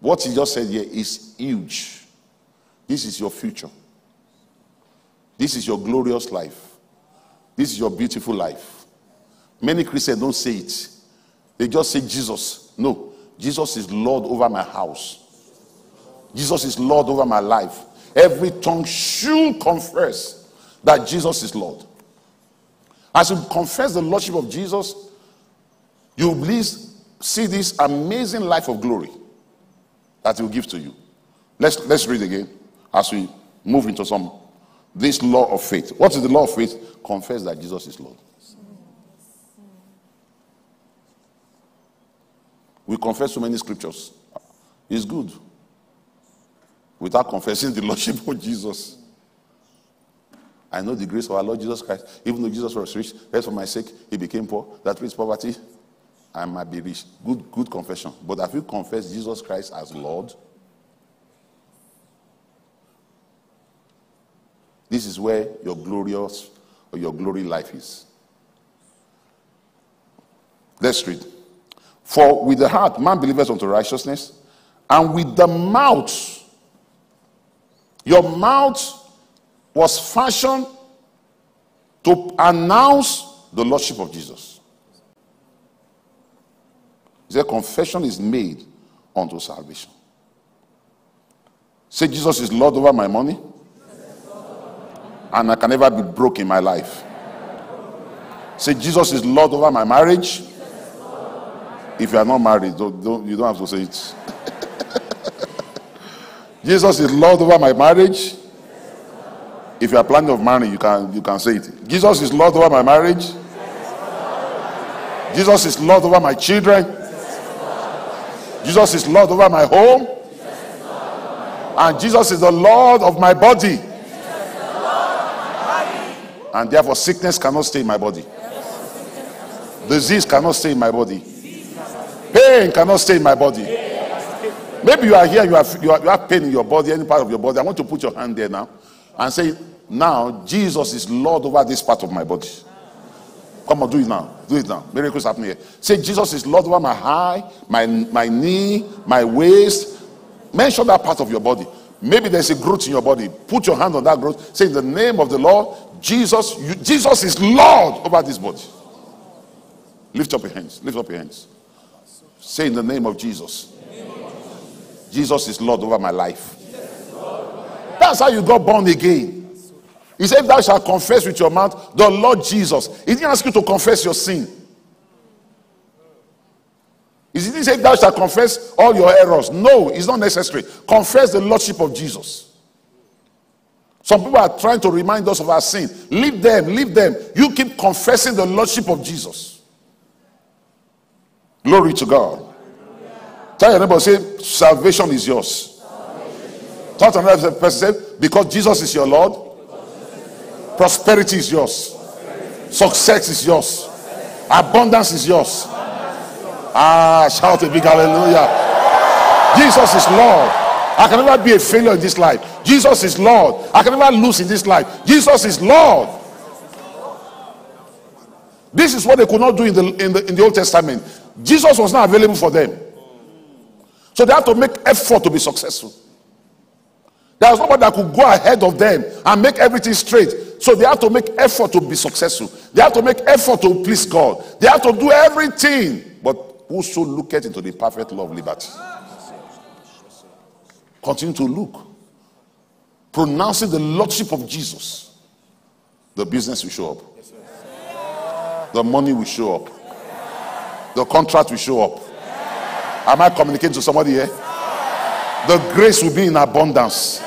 What he just said here is huge. This is your future. This is your glorious life. This is your beautiful life. Many Christians don't say it. They just say Jesus. No, Jesus is Lord over my house. Jesus is Lord over my life. Every tongue should confess that Jesus is Lord. As you confess the Lordship of Jesus, you will please see this amazing life of glory that He will give to you. Let's, let's read again as we move into some this law of faith. What is the law of faith? Confess that Jesus is Lord. We confess so many scriptures. It's good. Without confessing the Lordship of Jesus. I know the grace of our Lord Jesus Christ. Even though Jesus was rich, that's for my sake, he became poor. That means poverty, I might be rich. Good, good confession. But have you confessed Jesus Christ as Lord? This is where your glorious or your glory life is. Let's read. For with the heart man believes unto righteousness, and with the mouth, your mouth was fashioned to announce the Lordship of Jesus. He said, Confession is made unto salvation. Say, Jesus is Lord over my money, and I can never be broke in my life. Say, Jesus is Lord over my marriage. If you are not married, don't, don't, you don't have to say it. Jesus is Lord over my marriage. If you are planning of marrying, you can you can say it. Jesus is Lord over my marriage. Jesus is Lord over my children. Jesus is Lord over my home. And Jesus is the Lord of my body. And therefore, sickness cannot stay in my body. Disease cannot stay in my body. Pain cannot stay in my body. Maybe you are here, you have, you, have, you have pain in your body, any part of your body. I want to put your hand there now and say, Now, Jesus is Lord over this part of my body. Come on, do it now. Do it now. Miracles happening here. Say, Jesus is Lord over my high, my, my knee, my waist. Mention that part of your body. Maybe there's a growth in your body. Put your hand on that growth. Say, in the name of the Lord, Jesus, you, Jesus is Lord over this body. Lift up your hands. Lift up your hands. Say, in the name of Jesus. Jesus is Lord over my life. That's how you got born again. He said, Thou shalt confess with your mouth the Lord Jesus. He didn't ask you to confess your sin. He didn't say, Thou shalt confess all your errors. No, it's not necessary. Confess the Lordship of Jesus. Some people are trying to remind us of our sin. Leave them, leave them. You keep confessing the Lordship of Jesus. Glory to God. Tell your neighbor, say, Salvation is yours. Talk to another person, Because Jesus is your Lord, prosperity is yours. Success is yours. Abundance is yours. Ah, shout a big hallelujah. Jesus is Lord. I can never be a failure in this life. Jesus is Lord. I can never lose in this life. Jesus is Lord. This is what they could not do in the, in the, in the Old Testament. Jesus was not available for them. So they have to make effort to be successful. There was nobody that could go ahead of them and make everything straight. So they have to make effort to be successful. They have to make effort to please God. They have to do everything. But whoso looketh into the perfect law of liberty. Continue to look. Pronouncing the lordship of Jesus. The business will show up. The money will show up. The contract will show up. Am I communicating to somebody here? The grace will be in abundance.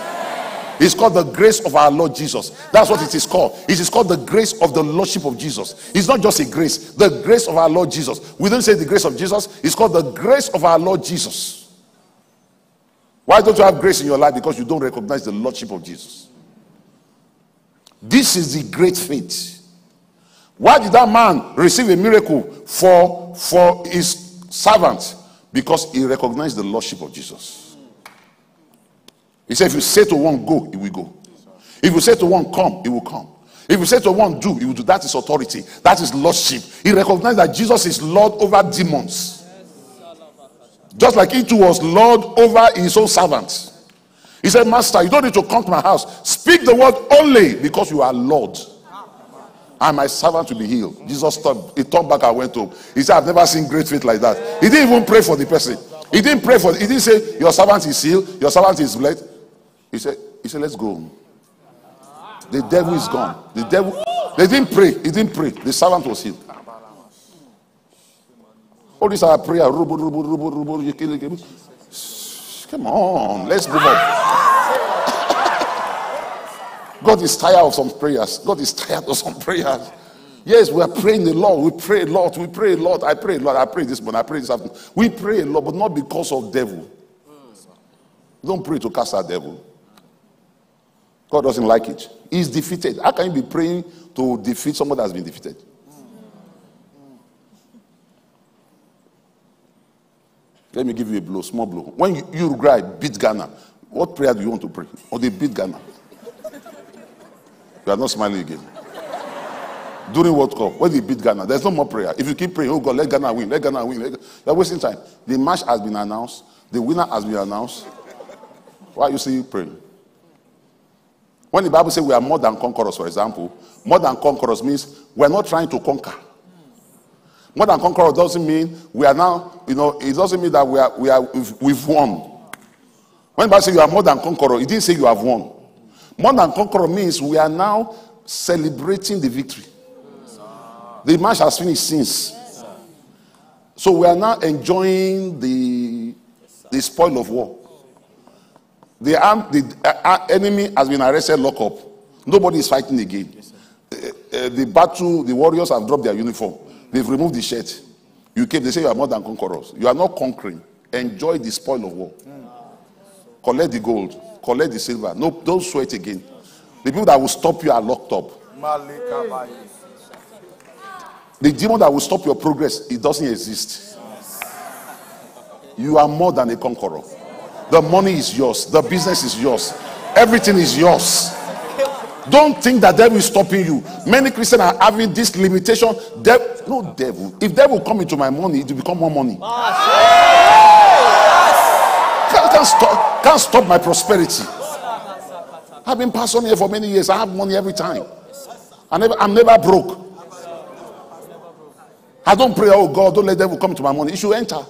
It's called the grace of our Lord Jesus. That's what it is called. It is called the grace of the Lordship of Jesus. It's not just a grace, the grace of our Lord Jesus. We don't say the grace of Jesus, it's called the grace of our Lord Jesus. Why don't you have grace in your life? Because you don't recognize the Lordship of Jesus. This is the great faith. Why did that man receive a miracle for, for his servant? Because he recognized the Lordship of Jesus. He said, if you say to one, go, he will go. If you say to one, come, he will come. If you say to one, do, he will do. That is authority. That is lordship. He recognized that Jesus is Lord over demons. Just like he too was Lord over his own servants. He said, Master, you don't need to come to my house. Speak the word only because you are Lord. And my servant will be healed. Jesus turned, he turned back and went home. He said, I've never seen great faith like that. He didn't even pray for the person. He didn't pray for, he didn't say, Your servant is healed, your servant is blessed. He said, he said, let's go. The devil is gone. The devil, they didn't pray. He didn't pray. The servant was healed. All these are prayer. Come on, let's move on. God is tired of some prayers. God is tired of some prayers. Yes, we are praying the Lord. We pray a lot. We pray a lot. I pray a lot. I pray this morning. I pray this afternoon. We pray a lot, but not because of devil. Don't pray to cast out devil. God doesn't like it. He's defeated. How can you be praying to defeat someone that has been defeated? Let me give you a blow, small blow. When you, Uruguay beat Ghana, what prayer do you want to pray? Or they beat Ghana? You are not smiling again. During World Cup, when they beat Ghana, there's no more prayer. If you keep praying, oh God, let Ghana win, let Ghana win. Let You're wasting time. The match has been announced, the winner has been announced. Why are you still praying? When the Bible says we are more than conquerors, for example, more than conquerors means we're not trying to conquer. More than conquerors doesn't mean we are now, you know, it doesn't mean that we are, we are, we've, we've won. When the Bible says you are more than conqueror, it didn't say you have won. More than conqueror means we are now celebrating the victory. The match has finished since. So we are now enjoying the, the spoil of war. The, arm, the uh, enemy has been arrested, lock up. Nobody is fighting again. Yes, uh, uh, the battle, the warriors have dropped their uniform. They've removed the shirt. You came, they say you are more than conquerors. You are not conquering. Enjoy the spoil of war. Mm. Collect the gold. Collect the silver. No, don't sweat again. The people that will stop you are locked up. The demon that will stop your progress, it doesn't exist. You are more than a conqueror. The money is yours. The business is yours. Everything is yours. Don't think that devil is stopping you. Many Christians are having this limitation. Devil, no devil. If devil come into my money, it will become more money. Can't, can't, stop, can't stop my prosperity. I've been passing here for many years. I have money every time. I never, I'm never broke. I don't pray, oh God, don't let devil come into my money. It should enter.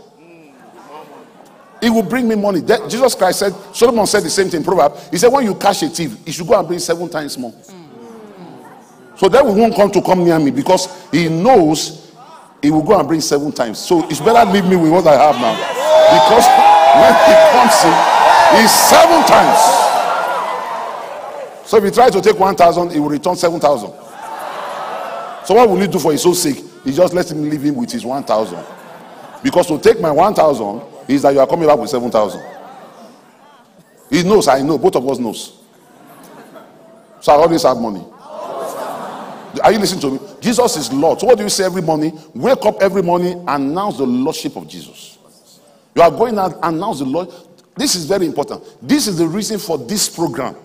It will bring me money. That, Jesus Christ said, Solomon said the same thing in Proverbs. He said, when you catch a thief, you should go and bring seven times more. Mm. So that won't come to come near me because he knows he will go and bring seven times. So it's better leave me with what I have now. Because when he comes in, he's seven times. So if he tries to take 1,000, he will return 7,000. So what will he do for his own sake? He just let him leave him with his 1,000. Because to take my 1,000, is that you are coming back with 7,000. He knows, I know, both of us knows. So I always have money. Are you listening to me? Jesus is Lord. So what do you say every morning? Wake up every morning, and announce the Lordship of Jesus. You are going out, announce the Lord. This is very important. This is the reason for this program.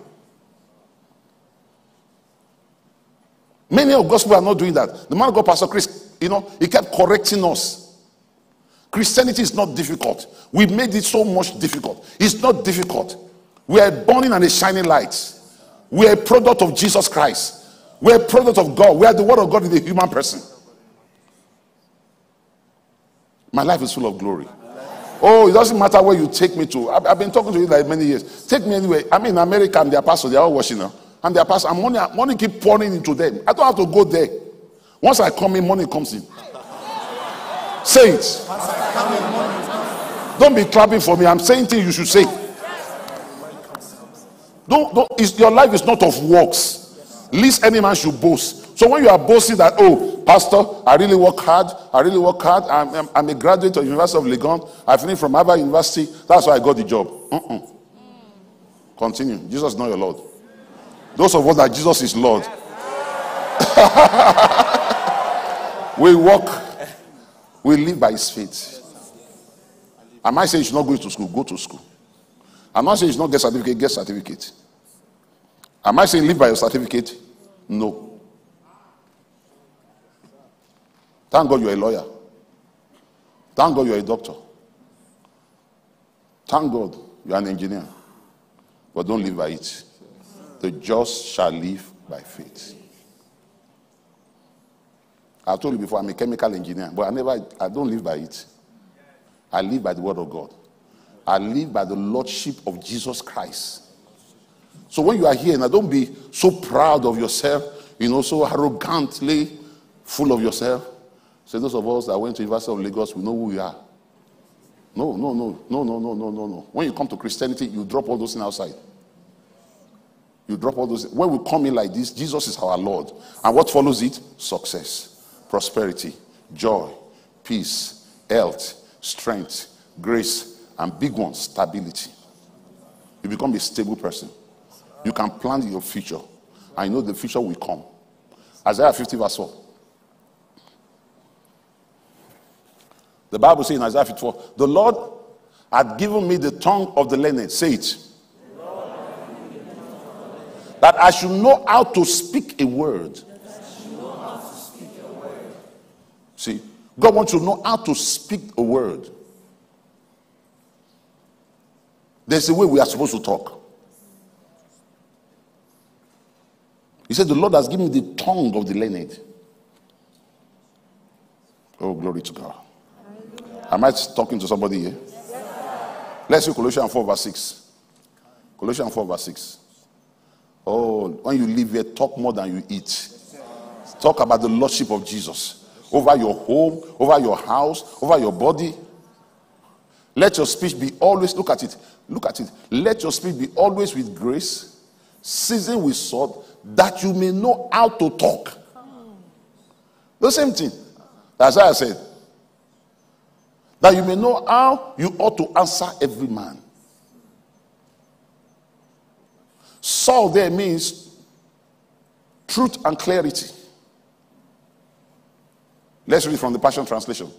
Many of God's people are not doing that. The man of God, Pastor Chris, you know, he kept correcting us. Christianity is not difficult. We made it so much difficult. It's not difficult. We are burning and a shining light. We are a product of Jesus Christ. We are a product of God. We are the word of God in the human person. My life is full of glory. Oh, it doesn't matter where you take me to. I've, I've been talking to you like many years. Take me anywhere. I mean, in America, I'm their pastor. They're all watching now. I'm their pastor. And money, money keep pouring into them. I don't have to go there. Once I come in, money comes in. Say it. Don't be clapping for me. I'm saying things you should say. Don't, don't, your life is not of works. Least any man should boast. So when you are boasting that, oh, pastor, I really work hard. I really work hard. I'm, I'm, I'm a graduate of University of Legon. I finished from Harvard University. That's why I got the job. Uh-uh. Continue. Jesus is not your Lord. Those of us that Jesus is Lord. we walk, we live by his faith. Am I saying should not go to school? Go to school. Am I saying should not get certificate? Get certificate. Am I saying live by your certificate? No. Thank God you're a lawyer. Thank God you're a doctor. Thank God you're an engineer. But don't live by it. The just shall live by faith. I've told you before, I'm a chemical engineer, but I never, I don't live by it. I live by the word of God. I live by the lordship of Jesus Christ. So when you are here, now don't be so proud of yourself, you know, so arrogantly full of yourself. Say those of us that went to University of Lagos, we know who we are. No, no, no, no, no, no, no, no, no. When you come to Christianity, you drop all those things outside. You drop all those. When we come in like this, Jesus is our Lord. And what follows it? Success, prosperity, joy, peace, health, strength, grace, and big ones, stability. You become a stable person. You can plan your future. I know the future will come. Isaiah 50, verse 4. The Bible says in Isaiah 54, the Lord had given me the tongue of the learned. Say it. That I should know how to speak a word. See, God wants to know how to speak a word. There's a way we are supposed to talk. He said, The Lord has given me the tongue of the learned. Oh, glory to God. Am I talking to somebody here? Let's see Colossians 4, verse 6. Colossians 4, verse 6. Oh, when you live here, talk more than you eat. Talk about the Lordship of Jesus over your home, over your house, over your body. Let your speech be always, look at it, look at it. Let your speech be always with grace, seasoned with salt, that you may know how to talk. The same thing. That's why I said, that you may know how you ought to answer every man. Salt there means truth and clarity. Let's read from the Passion Translation.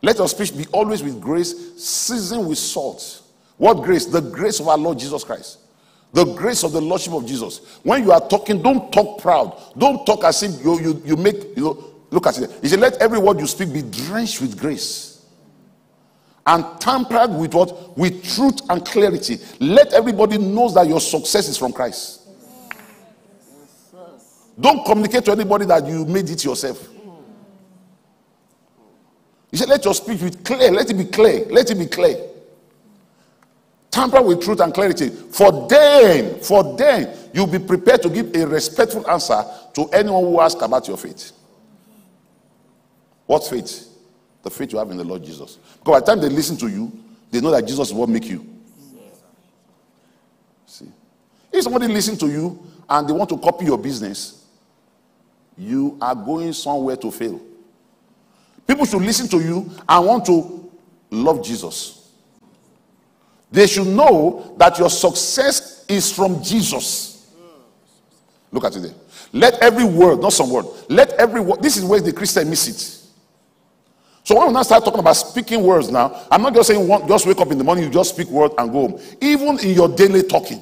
Let your speech be always with grace, seasoned with salt. What grace? The grace of our Lord Jesus Christ. The grace of the Lordship of Jesus. When you are talking, don't talk proud. Don't talk as if you, you, you make, you know, look at it. He said, let every word you speak be drenched with grace and tampered with what? With truth and clarity. Let everybody knows that your success is from Christ. Don't communicate to anybody that you made it yourself. He said, Let your speech be clear. Let it be clear. Let it be clear. Tamper with truth and clarity. For then, for then, you'll be prepared to give a respectful answer to anyone who asks about your faith. What faith? The faith you have in the Lord Jesus. Because by the time they listen to you, they know that Jesus will make you. See? If somebody listens to you and they want to copy your business, you are going somewhere to fail. People should listen to you and want to love Jesus. They should know that your success is from Jesus. Look at it there. Let every word, not some word, let every word, this is where the Christian miss it. So when we now start talking about speaking words now, I'm not just saying one, just wake up in the morning, you just speak word and go home. Even in your daily talking.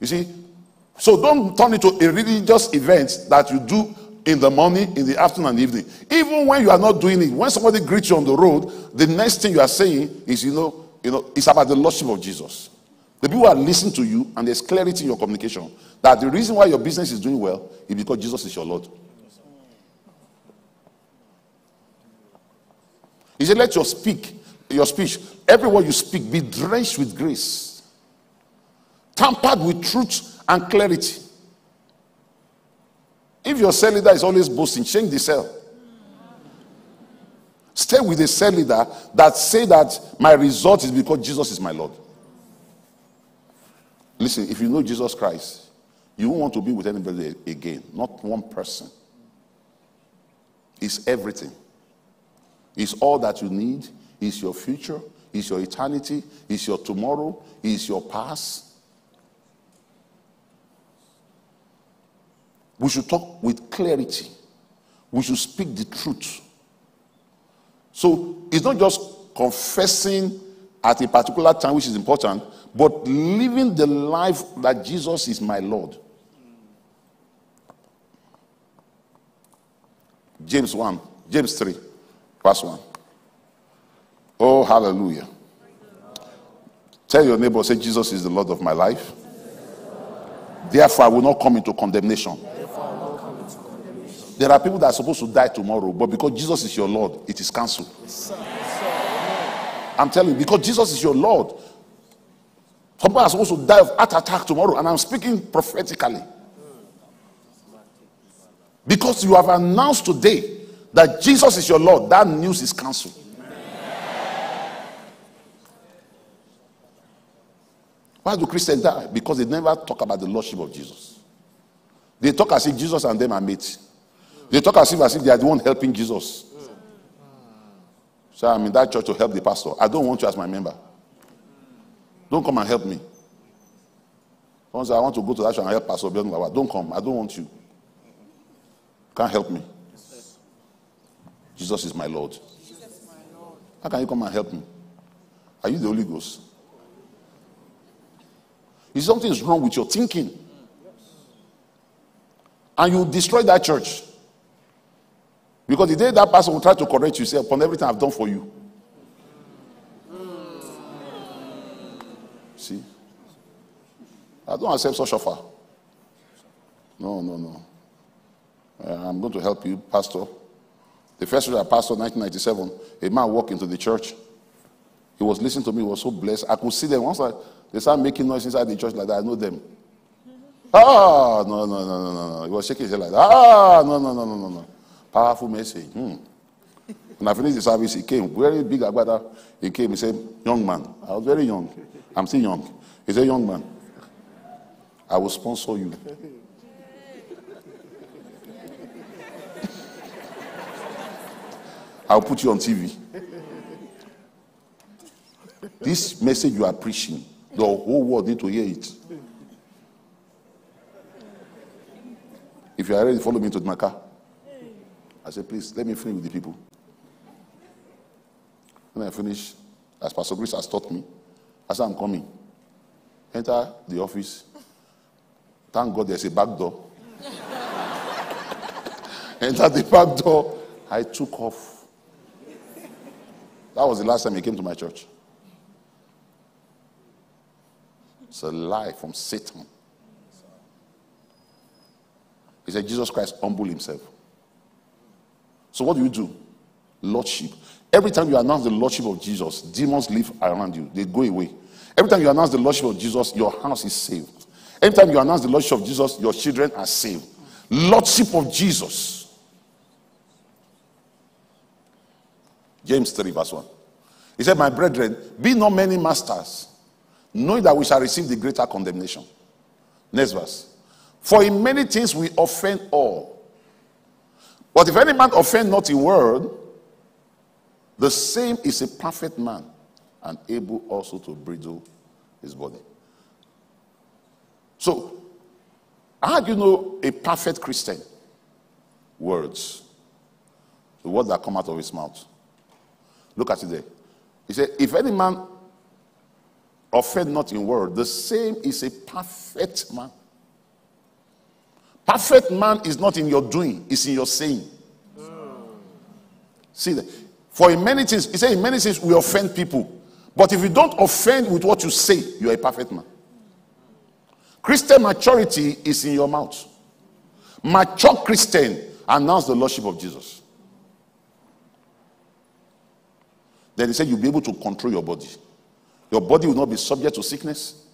You see? So don't turn it to a religious event that you do in the morning, in the afternoon, and evening. Even when you are not doing it, when somebody greets you on the road, the next thing you are saying is, you know, you know, it's about the Lordship of Jesus. The people are listening to you, and there's clarity in your communication. That the reason why your business is doing well is because Jesus is your Lord. He said, Let your speak, your speech, every word you speak be drenched with grace, tampered with truth and clarity. If your cell leader is always boasting, change the cell. Stay with a cell leader that say that my result is because Jesus is my Lord. Listen, if you know Jesus Christ, you won't want to be with anybody again, not one person. It's everything. It's all that you need. It's your future. It's your eternity. It's your tomorrow. It's your past. We should talk with clarity. We should speak the truth. So it's not just confessing at a particular time, which is important, but living the life that Jesus is my Lord. James 1, James 3, verse 1. Oh, hallelujah. Tell your neighbor, say, Jesus is the Lord of my life. Therefore, I will not come into condemnation. There are people that are supposed to die tomorrow, but because Jesus is your Lord, it is cancelled. I'm telling you, because Jesus is your Lord, some people are supposed to die of heart attack tomorrow, and I'm speaking prophetically. Because you have announced today that Jesus is your Lord, that news is cancelled. Why do Christians die? Because they never talk about the Lordship of Jesus. They talk as if Jesus and them are mates. They talk as if as if they are the one helping Jesus. So I'm in that church to help the pastor. I don't want you as my member. Don't come and help me. Once I want to go to that church and help Pastor Biodun don't come. I don't want you. Can't help me. Jesus is my Lord. How can you come and help me? Are you the Holy Ghost? If something is wrong with your thinking, and you destroy that church, because the day that person will try to correct you, say, upon everything I've done for you. See? I don't accept such offer. No, no, no. Uh, I'm going to help you, Pastor. The first church I pastored 1997, a man walked into the church. He was listening to me, he was so blessed. I could see them. Once I, they started making noise inside the church like that, I know them. Ah, no, no, no, no, no. He was shaking his head like that. Ah, no, no, no, no, no, no. Powerful message. Hmm. When I finished the service, he came, very big agbada. He came, he said, Young man. I was very young. I'm still young. He said, Young man, I will sponsor you. I'll put you on TV. This message you are preaching, the whole world need to hear it. If you are ready, follow me to my car. I said, please, let me finish with the people. When I finish, as Pastor Grace has taught me, I said, I'm coming. Enter the office. Thank God there's a back door. Enter the back door. I took off. That was the last time he came to my church. It's a lie from Satan. He said, Jesus Christ humbled himself. So what do you do? Lordship. Every time you announce the Lordship of Jesus, demons live around you, they go away. Every time you announce the Lordship of Jesus, your house is saved. Every time you announce the Lordship of Jesus, your children are saved. Lordship of Jesus. James 3, verse 1. He said, My brethren, be not many masters, knowing that we shall receive the greater condemnation. Next verse. For in many things we offend all. But if any man offend not in word, the same is a perfect man and able also to bridle his body. So, How do you know a perfect Christian? Words. The words that come out of his mouth. Look at it there. He said, If any man offend not in word, the same is a perfect man. Perfect man is not in your doing, it's in your saying. See that? For in many things, he said, in many things we offend people. But if you don't offend with what you say, you are a perfect man. Christian maturity is in your mouth. Mature Christian announce the Lordship of Jesus. Then he said, You'll be able to control your body. Your body will not be subject to sickness,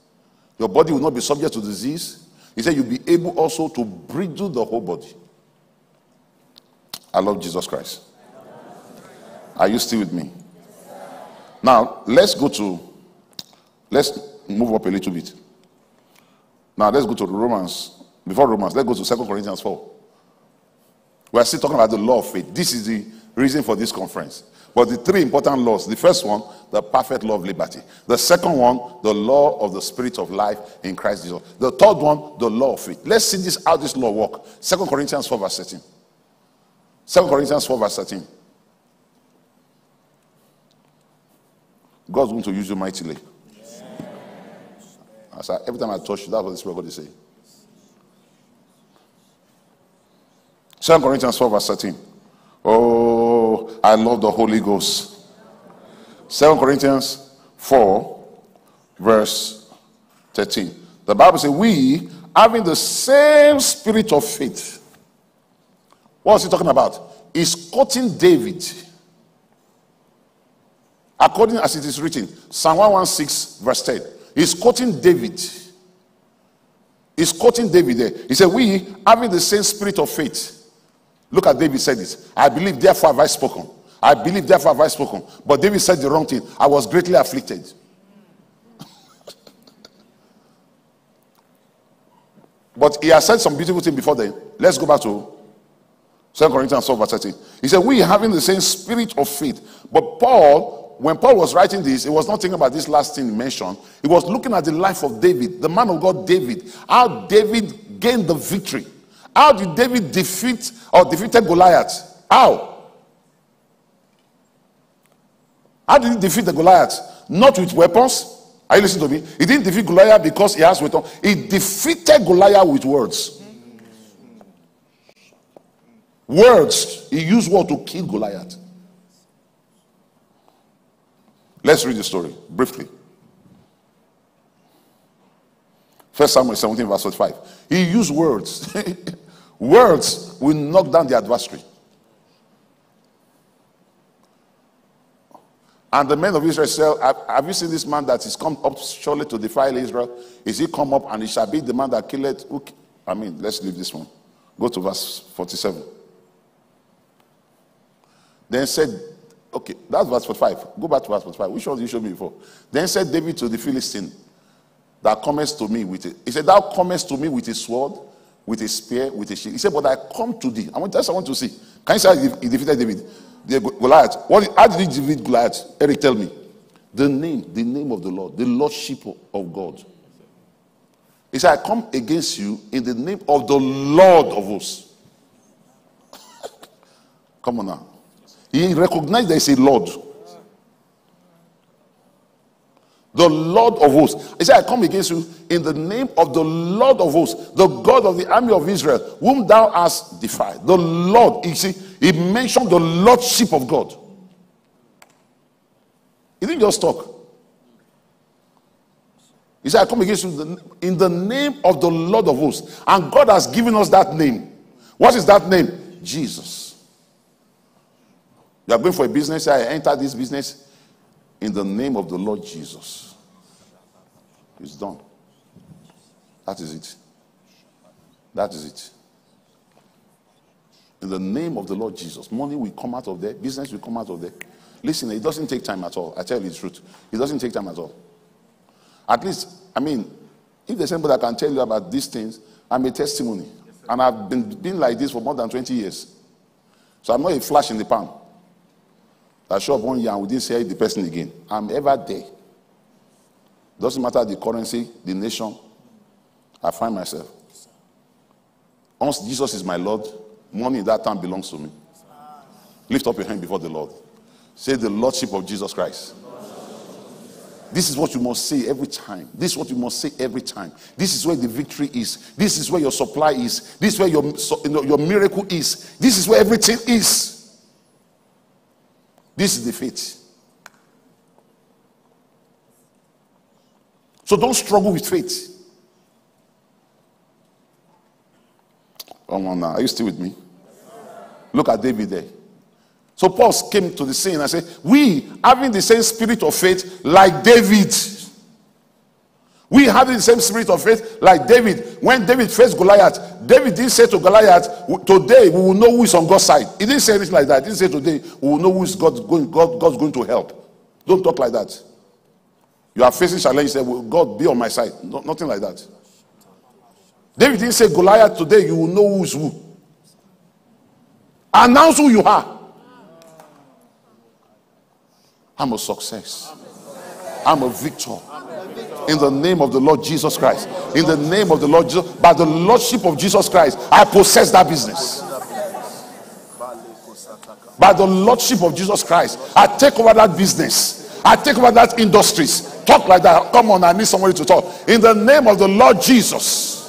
your body will not be subject to disease. He said, You'll be able also to bridle the whole body. I love Jesus Christ. Are you still with me? Now, let's go to, let's move up a little bit. Now, let's go to Romans. Before Romans, let's go to Second Corinthians 4. We are still talking about the law of faith. This is the reason for this conference. But the three important laws the first one, the perfect law of liberty. The second one, the law of the spirit of life in Christ Jesus. The third one, the law of faith. Let's see this how this law work. Second Corinthians 4, verse 13. Second Corinthians 4, verse 13. God's going to use you mightily. As I, every time I touch you, that's what the Spirit of God is saying. 2 Corinthians 4, verse 13. Oh, I love the Holy Ghost. 2 Corinthians 4, verse 13. The Bible says, We, having the same spirit of faith. What is he talking about? He's quoting David. According as it is written, Psalm 116, verse 10. He's quoting David. He's quoting David there. He said, We, having the same spirit of faith, Look at David said this. I believe, therefore have I spoken. I believe, therefore have I spoken. But David said the wrong thing. I was greatly afflicted. but he has said some beautiful thing before then. Let's go back to 2 Corinthians 12, verse 13. He said, We having the same spirit of faith. But Paul, when Paul was writing this, he was not thinking about this last thing he mentioned. He was looking at the life of David, the man of God, David, how David gained the victory. How did David defeat or defeated Goliath? How? How did he defeat the Goliath? Not with weapons. Are you listening to me? He didn't defeat Goliath because he has weapons. He defeated Goliath with words. Words. He used word to kill Goliath. Let's read the story briefly. First Samuel 17, verse 45. He used words. words will knock down the adversary. And the men of Israel said, Have you seen this man that is come up surely to defile Israel? Is he come up and he shall be the man that killed? I mean, let's leave this one. Go to verse 47. Then said, Okay, that's verse 45. Go back to verse 45. Which one did you show me before? Then said David to the Philistine, that comest to me with it. He said, Thou comest to me with a sword, with a spear, with a shield. He said, But I come to thee. I want that's I want to see. Can you say he defeated David? The Goliath. What, how did he defeat Goliath? Eric, tell me. The name, the name of the Lord, the Lordship of God. He said, I come against you in the name of the Lord of hosts. come on now. He recognized there is a Lord. The Lord of hosts. He said, I come against you in the name of the Lord of hosts, the God of the army of Israel, whom thou hast defied. The Lord, you see, he mentioned the Lordship of God. He didn't just talk. He said, I come against you in the name of the Lord of hosts. And God has given us that name. What is that name? Jesus. You are going for a business, I enter this business in the name of the Lord Jesus. It's done. That is it. That is it. In the name of the Lord Jesus, money will come out of there, business will come out of there. Listen, it doesn't take time at all. I tell you the truth. It doesn't take time at all. At least, I mean, if there's anybody that can tell you about these things, I'm a testimony. And I've been, been like this for more than 20 years. So I'm not a flash in the pan. I show up one year and we didn't see the person again. I'm ever there. Doesn't matter the currency, the nation, I find myself. Once Jesus is my Lord, money in that time belongs to me. Lift up your hand before the Lord. Say the Lordship of Jesus Christ. This is what you must say every time. This is what you must say every time. This is where the victory is. This is where your supply is. This is where your, your miracle is. This is where everything is. This is the faith. So don't struggle with faith. Come on now. Are you still with me? Look at David there. So Paul came to the scene and said, We having the same spirit of faith like David. We have the same spirit of faith like David. When David faced Goliath, David didn't say to Goliath, Today we will know who is on God's side. He didn't say anything like that. He didn't say today we will know who is God going, God, God's going to help. Don't talk like that. You are facing challenge, say, Will God be on my side? No, nothing like that. David didn't say Goliath today, you will know who's who. Announce who you are. I'm a success. I'm a victor. In the name of the Lord Jesus Christ. In the name of the Lord Jesus. By the Lordship of Jesus Christ, I possess that business. By the Lordship of Jesus Christ, I take over that business. I take over that industries. Talk like that. Come on, I need somebody to talk. In the name of the Lord Jesus.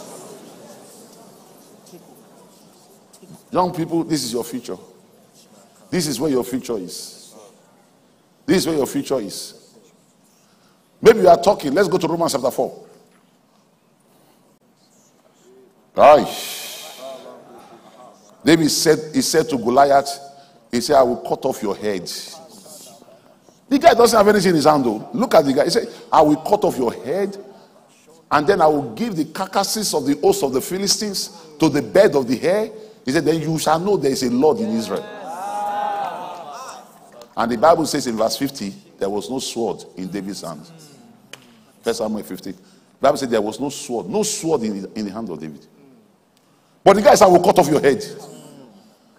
Young people, this is your future. This is where your future is. This is where your future is. Maybe you are talking. Let's go to Romans chapter 4. Right. David said, he said to Goliath, he said, I will cut off your head. The guy doesn't have anything in his hand though. Look at the guy. He said, I will cut off your head, and then I will give the carcasses of the host of the Philistines to the bed of the hair. He said, Then you shall know there is a Lord in Israel. And the Bible says in verse 50, there was no sword in David's hand. First Samuel 50. The Bible said there was no sword, no sword in the, in the hand of David. But the guy said, I will cut off your head.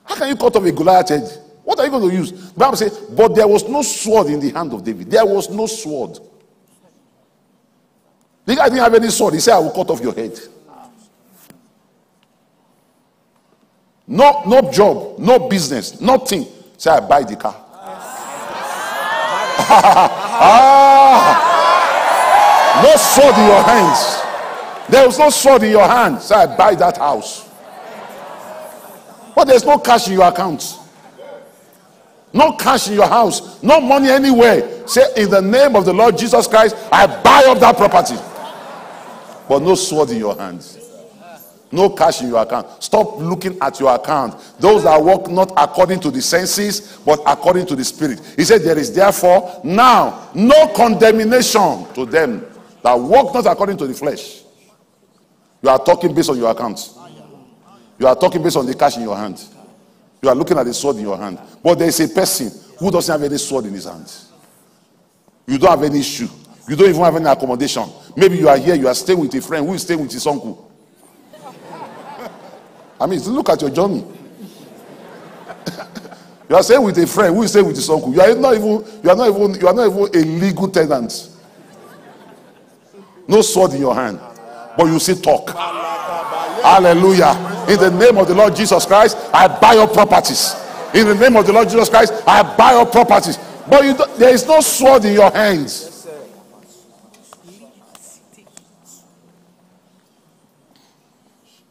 How can you cut off a Goliath head? What are you going to use? The Bible says, but there was no sword in the hand of David. There was no sword. The guy didn't have any sword. He said, I will cut off your head. No, no job, no business, nothing. Say, I buy the car. ah, no sword in your hands. There was no sword in your hand. Say, I buy that house. But there's no cash in your account. No cash in your house. No money anywhere. Say, in the name of the Lord Jesus Christ, I buy up that property. But no sword in your hands. No cash in your account. Stop looking at your account. Those that walk not according to the senses, but according to the spirit. He said, There is therefore now no condemnation to them that walk not according to the flesh. You are talking based on your account. You are talking based on the cash in your hand. You are looking at the sword in your hand. But there is a person who doesn't have any sword in his hand. You don't have any issue. You don't even have any accommodation. Maybe you are here, you are staying with a friend who is staying with his uncle. I mean, look at your journey. you are staying with a friend who is staying with his uncle. You are not even, you are not even, you are not even a legal tenant. No sword in your hand, but you see talk. Hallelujah. In the name of the Lord Jesus Christ, I buy your properties. In the name of the Lord Jesus Christ, I buy your properties. But you there is no sword in your hands.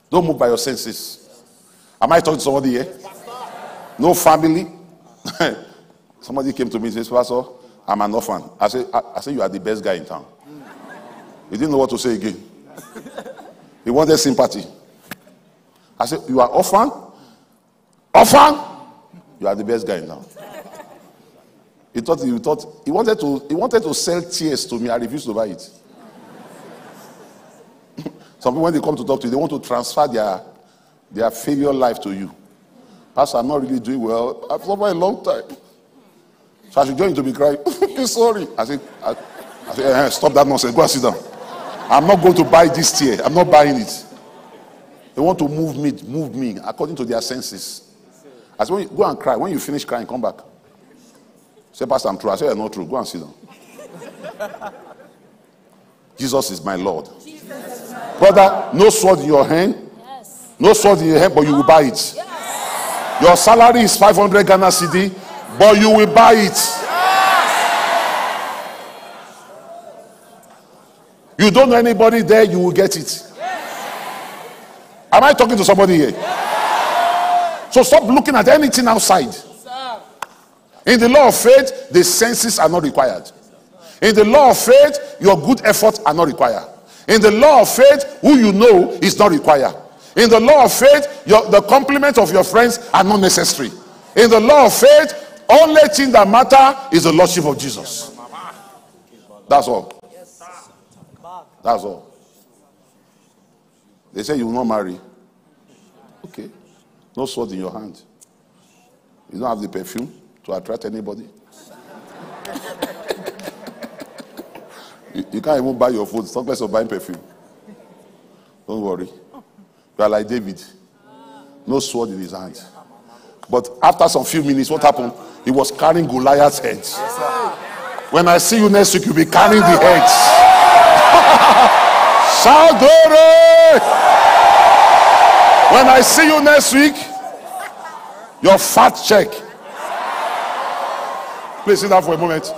Don't move by your senses. Am I talking to somebody here? No family. somebody came to me and says, Pastor, I'm an orphan. I said, I, I said, You are the best guy in town. He didn't know what to say again. He wanted sympathy. I said, You are orphan? Orphan? You are the best guy now. He thought he thought he wanted to he wanted to sell tears to me. I refused to buy it. Some people, when they come to talk to you, they want to transfer their, their failure life to you. Pastor, I'm not really doing well. I've suffered a long time. So I should join to be crying. sorry. I said, I, I said eh, stop that nonsense. Go and sit down. I'm not going to buy this tear. I'm not buying it. They want to move me, move me according to their senses. I said, go and cry. When you finish crying, come back. Say, Pastor, I'm true. I said, you're not true. Go and sit down. Jesus is my Lord. Brother, no sword in your hand. Yes. No sword in your hand, but you will buy it. Yes. Your salary is 500 Ghana cedi, but you will buy it. You don't know anybody there, you will get it. Am I talking to somebody here? So stop looking at anything outside. In the law of faith, the senses are not required. In the law of faith, your good efforts are not required. In the law of faith, who you know is not required. In the law of faith, your, the compliments of your friends are not necessary. In the law of faith, only thing that matter is the lordship of Jesus. That's all. That's all. They say you will not marry. Okay. No sword in your hand. You don't have the perfume to attract anybody. you, you, can't even buy your food. Stop less of buying perfume. Don't worry. You are like David. No sword in his hand. But after some few minutes, what happened? He was carrying Goliath's head. when I see you next week, you'll be carrying the heads. Shout glory! When I see you next week, your fat check. Please sit down for a moment.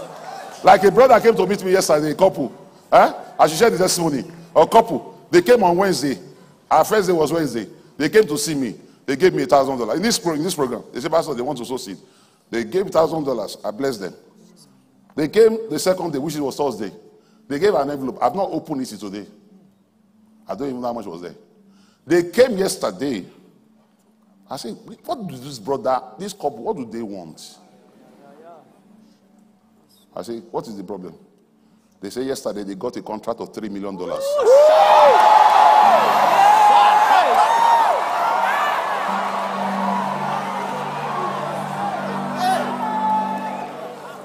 Like a brother came to meet me yesterday, a couple. Eh? I should share the testimony. A couple. They came on Wednesday. Our first day was Wednesday. They came to see me. They gave me a thousand dollars. In this in this program, they said, Pastor, they want to sow seed. They gave thousand dollars. I blessed them. They came the second day, which was Thursday. They gave an envelope. I've not opened it today. I don't even know how much was there. They came yesterday. I said, what do this brother, this couple, what do they want? I said, what is the problem? They say yesterday they got a contract of $3 million.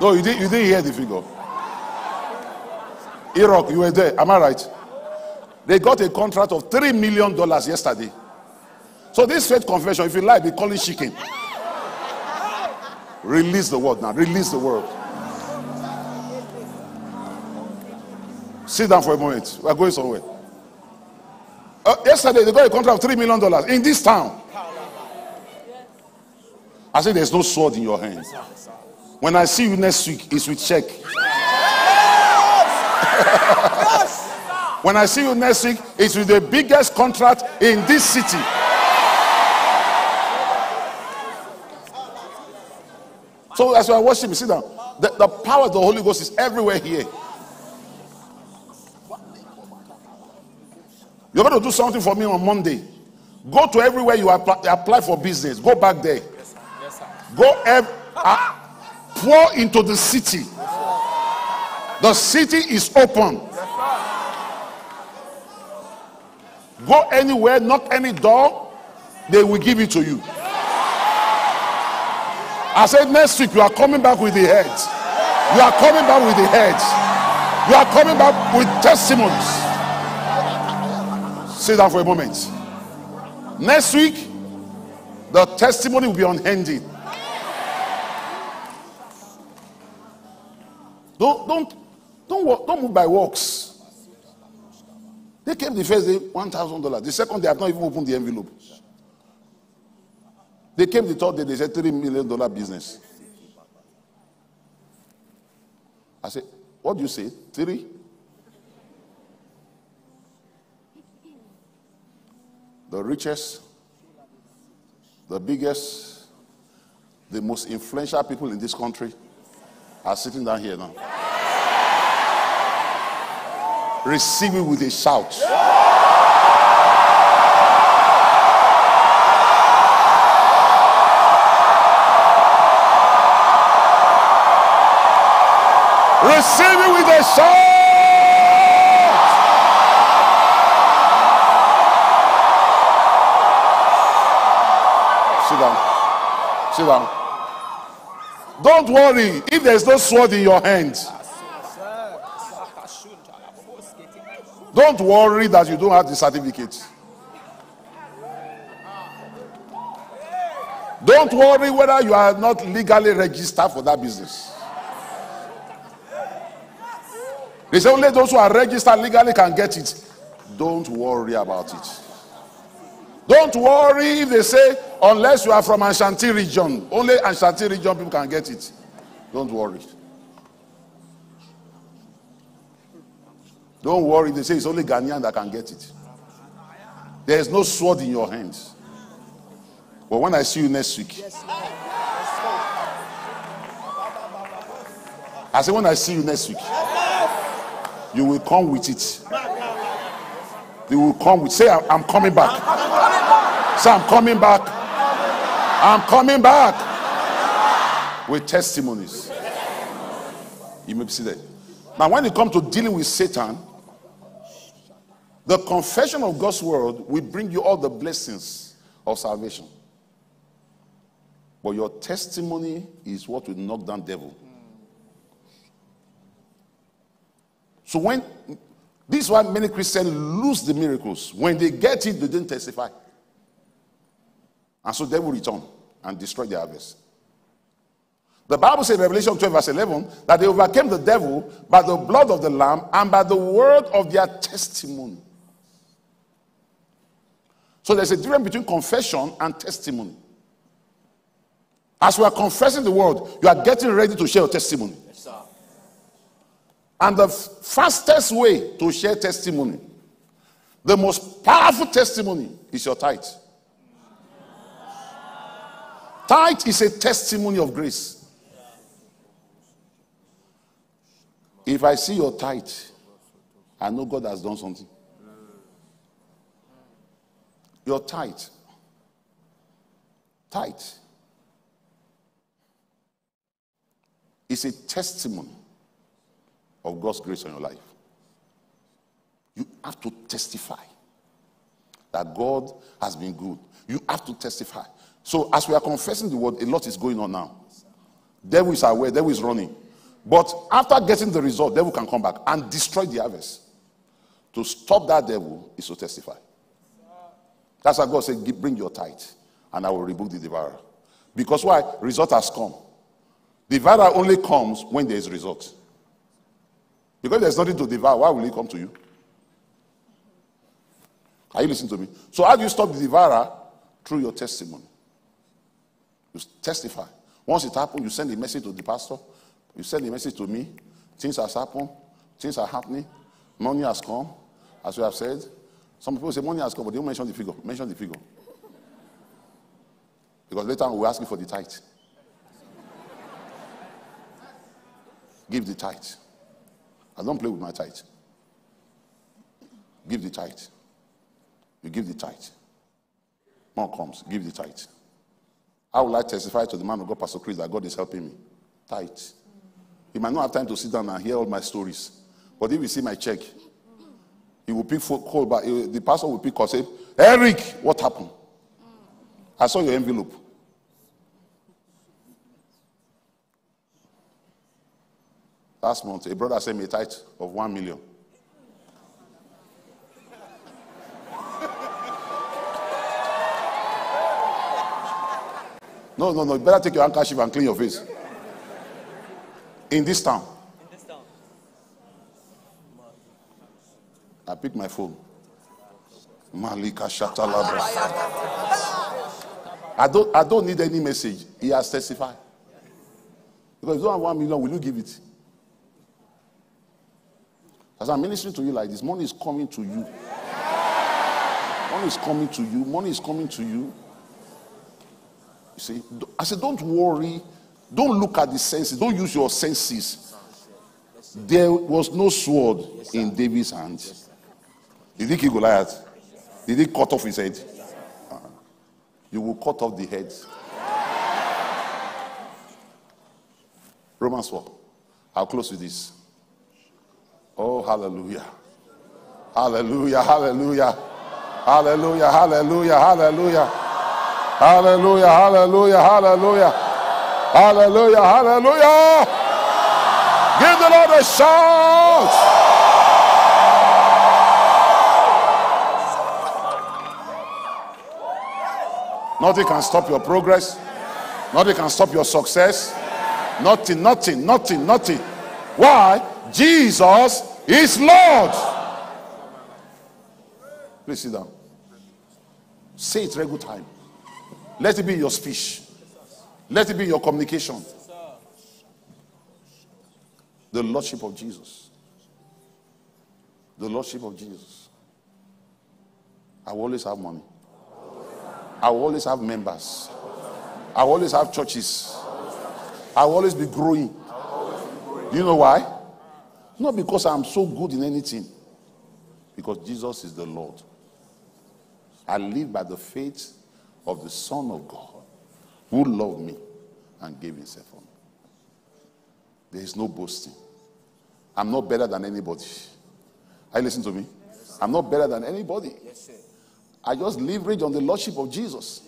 No, you didn't, you didn't hear the figure. Iraq, you were there. Am I right? They got a contract of $3 million yesterday. So this faith confession, if you like, they call it chicken. Release the word now. Release the word. Sit down for a moment. We are going somewhere. Uh, yesterday, they got a contract of $3 million in this town. I said, There's no sword in your hand. When I see you next week, it's with check. When I see you next week, it's with the biggest contract in this city. So as I worship, sit down. The, the power of the Holy Ghost is everywhere here. You're going to do something for me on Monday. Go to everywhere you apply, apply for business. Go back there. Yes, yes, Go ev- uh, pour into the city. The city is open. Go anywhere, knock any door, they will give it to you. I said next week you are coming back with the heads. You are coming back with the heads. You are coming back with testimonies. Sit down for a moment. Next week, the testimony will be unending. Don't don't don't don't move by works. They came the first day, one thousand dollars. The second day, I've not even opened the envelope. They came the third day, they said three million dollar business. I said, what do you say? Three? The richest, the biggest, the most influential people in this country are sitting down here now. Receive it with a shout. Receive it with a shout. Sit down. Sit down. Don't worry if there's no sword in your hand. Don't worry that you don't have the certificate. Don't worry whether you are not legally registered for that business. They say only those who are registered legally can get it. Don't worry about it. Don't worry if they say, unless you are from Ashanti region, only Ashanti region people can get it. Don't worry. Don't worry, they say it's only Ghanaian that can get it. There is no sword in your hands. But when I see you next week, I say, when I see you next week, you will come with it. You will come with, say, I'm coming back. Say, I'm coming back. I'm coming back with testimonies. You may be seated. Now, when it comes to dealing with Satan, the confession of God's word will bring you all the blessings of salvation. But your testimony is what will knock down devil. So when this is why many Christians lose the miracles. When they get it, they didn't testify. And so they will return and destroy the harvest. The Bible says in Revelation 12, verse 11, that they overcame the devil by the blood of the Lamb and by the word of their testimony. So there's a difference between confession and testimony. As we are confessing the word, you are getting ready to share your testimony. Yes, and the fastest way to share testimony, the most powerful testimony, is your tithe. Tithe is a testimony of grace. If I see your tithe, I know God has done something. Your tithe. Tithe is a testimony of God's grace on your life. You have to testify that God has been good. You have to testify. So, as we are confessing the word, a lot is going on now. Devil is aware, devil is running. But after getting the result, devil can come back and destroy the harvest. To stop that devil is to testify. That's why God said, Bring your tithe, and I will rebuke the devourer. Because why? Result has come. Devourer only comes when there is result. Because there's nothing to devour, why will he come to you? Are you listening to me? So, how do you stop the devourer? Through your testimony. You testify. Once it happens, you send a message to the pastor, you send a message to me. Things has happened, things are happening, money has come, as we have said. Some people say money has come, but they don't mention the figure. Mention the figure. Because later on we'll ask you for the tithe. Give the tithe. I don't play with my tithe. Give the tithe. You give the tithe. More comes. Give the tithe. How will I testify to the man of God, Pastor Chris, that God is helping me? Tithe. He might not have time to sit down and hear all my stories. But if you see my check, he will pick for call back. The pastor will pick call say, Eric, what happened? I saw your envelope. Last month, a brother sent me a tithe of one million. No, no, no. You better take your handkerchief and clean your face. In this town. In this town. I pick my phone. Malika Shatalabra. I don't, I don't need any message. He has testified. Because you don't have one million, will you give it? As I'm ministering to you like this, money is coming to you. Money is coming to you. Money is coming to you. You see, I said, don't worry. Don't look at the senses. Don't use your senses. There was no sword in David's hand. Did he kill Goliath? Did he cut off his head? Uh, you will cut off the head. Romans 4. I'll close with this. Oh, hallelujah. Hallelujah, hallelujah. Hallelujah, hallelujah, hallelujah. Hallelujah, hallelujah, hallelujah. Hallelujah, hallelujah. Give the Lord a shout. Nothing can stop your progress. Nothing can stop your success. Nothing, nothing, nothing, nothing. Why? Jesus is Lord. Please sit down. Say it regular time. Let it be your speech. Let it be your communication. The Lordship of Jesus. The Lordship of Jesus. I will always have money. I will always have members. I will always have churches. I will always be growing. Do you know why? Not because I'm so good in anything, because Jesus is the Lord. I live by the faith of the Son of God who loved me and gave himself for me. There is no boasting. I'm not better than anybody. Are you listening to me? I'm not better than anybody. I just leverage on the Lordship of Jesus.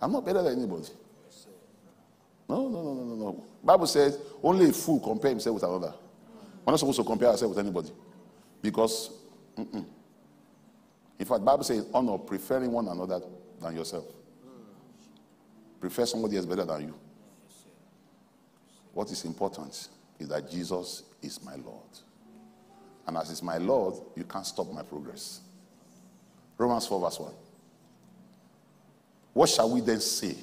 I'm not better than anybody. No, no, no, no, no, no. Bible says only a fool compare himself with another. We're not supposed to compare ourselves with anybody. Because, mm-mm. in fact, Bible says honor preferring one another than yourself. Prefer somebody else better than you. What is important is that Jesus is my Lord. And as is my Lord, you can't stop my progress. Romans 4, verse 1. What shall we then say?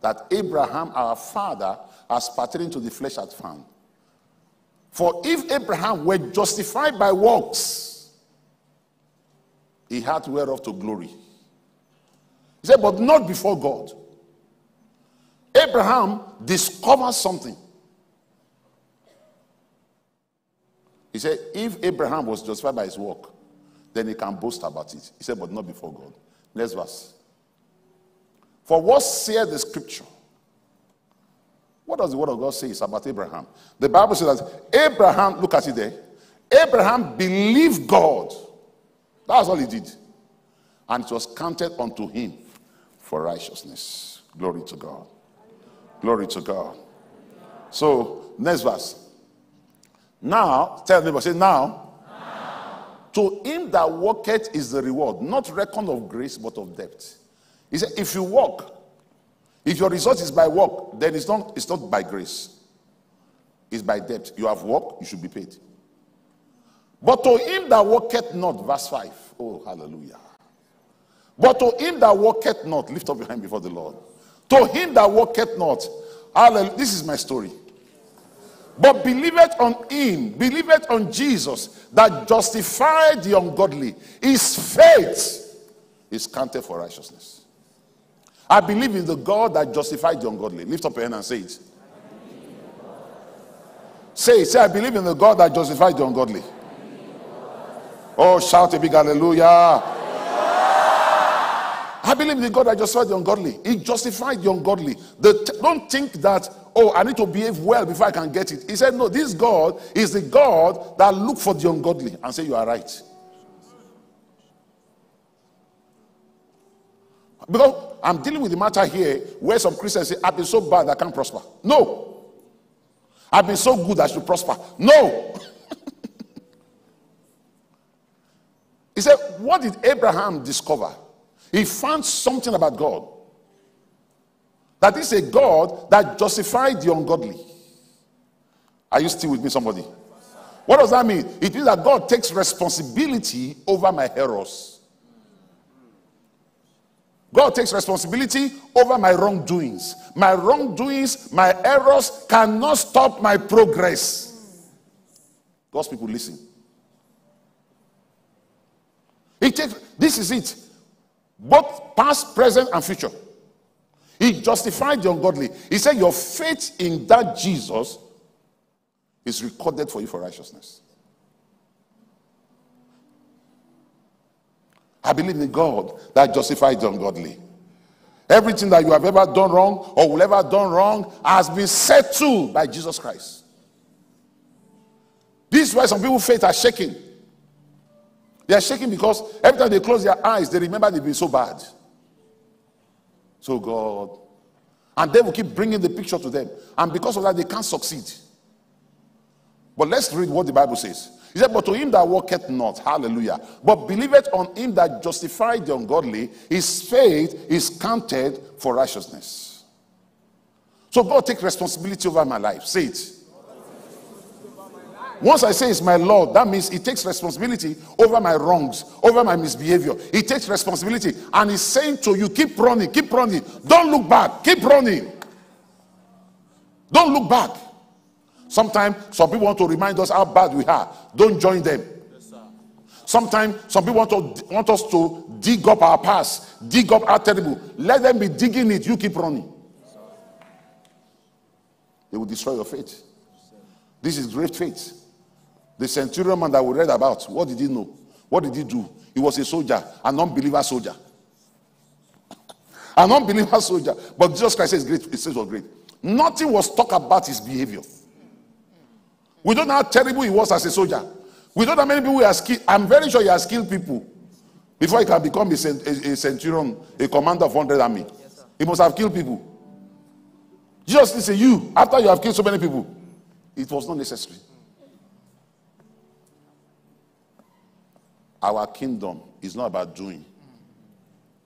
That Abraham, our father, has pertaining to the flesh had found. For if Abraham were justified by works, he had whereof to glory. He said, but not before God. Abraham discovers something. He said, if Abraham was justified by his work, then he can boast about it. He said, but not before God. Next verse. For what saith the scripture? What does the word of God say about Abraham? The Bible says that Abraham, look at it there. Abraham believed God. That's all he did. And it was counted unto him for righteousness. Glory to God. Glory to God. So, next verse. Now, tell me, neighbor, say now. To him that worketh is the reward, not reckon of grace, but of debt. He said, if you work, if your result is by work, then it's not, it's not by grace. It's by debt. You have work, you should be paid. But to him that worketh not, verse 5. Oh, hallelujah. But to him that worketh not, lift up your hand before the Lord. To him that worketh not, hallelujah. This is my story. But believeth on him, believeth on Jesus that justified the ungodly. His faith is counted for righteousness. I believe in the God that justified the ungodly. Lift up your hand and say it. Say. Say, I believe in the God that justified the ungodly. Oh, shout a big hallelujah. I believe in the God that justified the ungodly. He justified the ungodly. The, don't think that, oh, I need to behave well before I can get it. He said, no, this God is the God that look for the ungodly and say, you are right. Because I'm dealing with the matter here where some Christians say, I've been so bad I can't prosper. No. I've been so good I should prosper. No. he said, What did Abraham discover? He found something about God. That is a God that justified the ungodly. Are you still with me, somebody? What does that mean? It means that God takes responsibility over my errors. God takes responsibility over my wrongdoings. My wrongdoings, my errors cannot stop my progress. God's people listen. Takes, this is it. Both past, present, and future. He justified the ungodly. He said, Your faith in that Jesus is recorded for you for righteousness. I believe in God that justifies the ungodly. Everything that you have ever done wrong or will ever done wrong has been settled by Jesus Christ. This is why some people's faith are shaking. They are shaking because every time they close their eyes, they remember they've been so bad. So God. And they will keep bringing the picture to them. And because of that, they can't succeed. But let's read what the Bible says. He said, But to him that worketh not, hallelujah, but believeth on him that justified the ungodly, his faith is counted for righteousness. So God take responsibility over my life. Say it. Once I say it's my Lord, that means he takes responsibility over my wrongs, over my misbehavior. He takes responsibility and he's saying to you, keep running, keep running. Don't look back, keep running. Don't look back. Sometimes some people want to remind us how bad we are. Don't join them. Sometimes some people want, to, want us to dig up our past, dig up our terrible. Let them be digging it. You keep running. They will destroy your faith. This is great faith. The centurion man that we read about, what did he know? What did he do? He was a soldier, an unbeliever soldier. An unbeliever soldier. But Jesus Christ says great, says was great. Nothing was talked about his behavior. We don't know how terrible he was as a soldier. We don't know how many people he has killed. I'm very sure he has killed people before he can become a, a, a centurion, a commander of 100 army. Yes, he must have killed people. Jesus listen, you, after you have killed so many people, it was not necessary. Our kingdom is not about doing,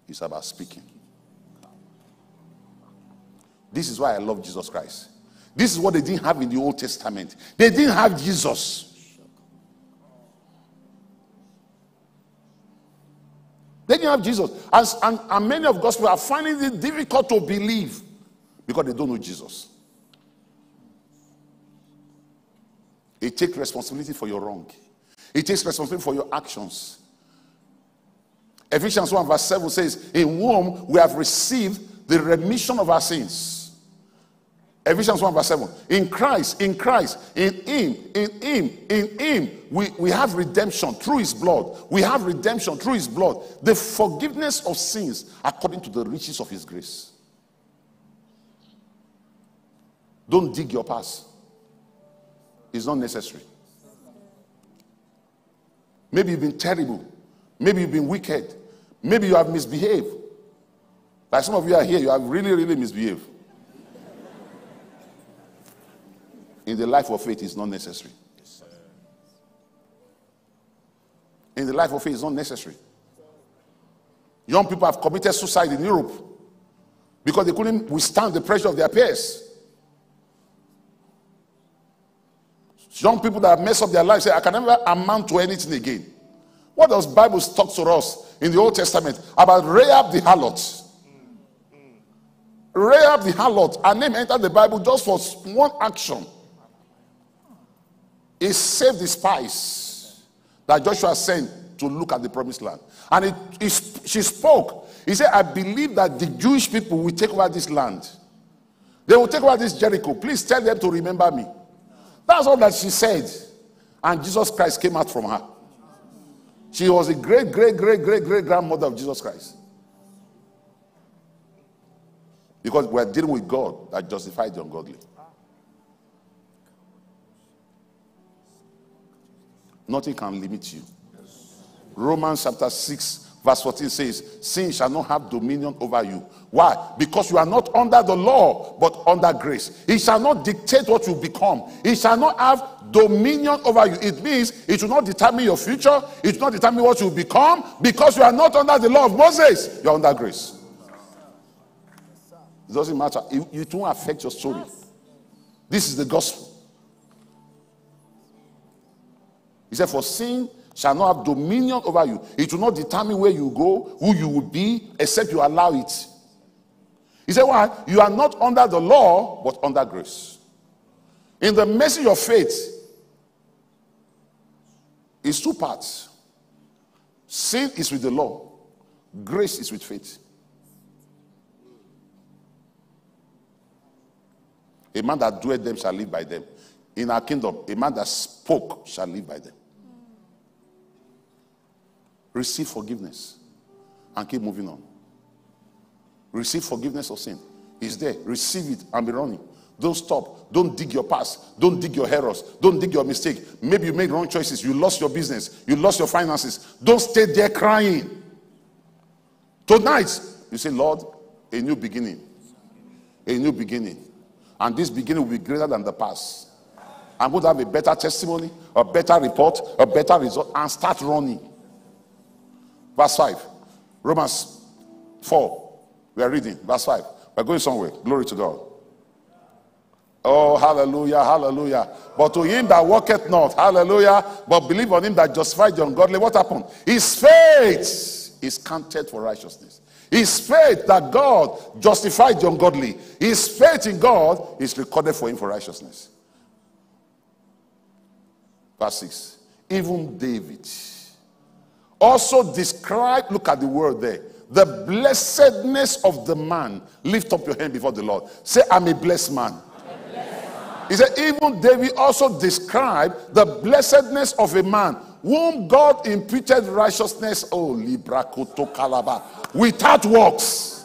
it's about speaking. This is why I love Jesus Christ. This is what they didn't have in the Old Testament. They didn't have Jesus. They didn't have Jesus. And, and, many of God's people are finding it difficult to believe because they don't know Jesus. It takes responsibility for your wrong. It takes responsibility for your actions. Ephesians 1 verse 7 says, In whom we have received the remission of our sins. Ephesians 1 verse 7. In Christ, in Christ, in Him, in Him, in Him, we, we have redemption through His blood. We have redemption through His blood. The forgiveness of sins according to the riches of His grace. Don't dig your past, it's not necessary. Maybe you've been terrible. Maybe you've been wicked. Maybe you have misbehaved. Like some of you are here, you have really, really misbehaved. in the life of faith is not necessary. In the life of faith is not necessary. Young people have committed suicide in Europe because they couldn't withstand the pressure of their peers. Young people that messed up their lives say, I can never amount to anything again. What does Bible talk to us in the Old Testament about Rahab the harlot? Rahab the harlot, her name entered the Bible just for one action. He saved the spies that Joshua sent to look at the promised land. And it, it, she spoke. He said, I believe that the Jewish people will take over this land. They will take over this Jericho. Please tell them to remember me. That's all that she said. And Jesus Christ came out from her. She was a great, great, great, great, great grandmother of Jesus Christ. Because we're dealing with God that justified the ungodly. Nothing can limit you. Romans chapter 6, verse 14 says, Sin shall not have dominion over you. Why? Because you are not under the law, but under grace. It shall not dictate what you become, it shall not have dominion over you. It means it will not determine your future, it will not determine what you become, because you are not under the law of Moses, you are under grace. It doesn't matter, it, it won't affect your story. This is the gospel. He said, For sin shall not have dominion over you. It will not determine where you go, who you will be, except you allow it. He said, Why? You are not under the law, but under grace. In the message of faith, it's two parts. Sin is with the law, grace is with faith. A man that doeth them shall live by them. In our kingdom, a man that spoke shall live by them. Receive forgiveness and keep moving on. Receive forgiveness of sin. It's there. Receive it and be running. Don't stop. Don't dig your past. Don't dig your errors. Don't dig your mistake. Maybe you made wrong choices. You lost your business. You lost your finances. Don't stay there crying. Tonight, you say, Lord, a new beginning. A new beginning. And this beginning will be greater than the past. I'm going to have a better testimony, a better report, a better result, and start running. Verse 5. Romans 4. We are reading. Verse 5. We're going somewhere. Glory to God. Oh, hallelujah, hallelujah. But to him that walketh not, hallelujah, but believe on him that justified the ungodly, what happened? His faith is counted for righteousness. His faith that God justified the ungodly, his faith in God is recorded for him for righteousness. Verse 6. Even David also describe, look at the word there, the blessedness of the man. Lift up your hand before the Lord. Say, I'm a blessed man. He said, even David also described the blessedness of a man whom God imputed righteousness, oh, Libra Koto Kalaba, without works.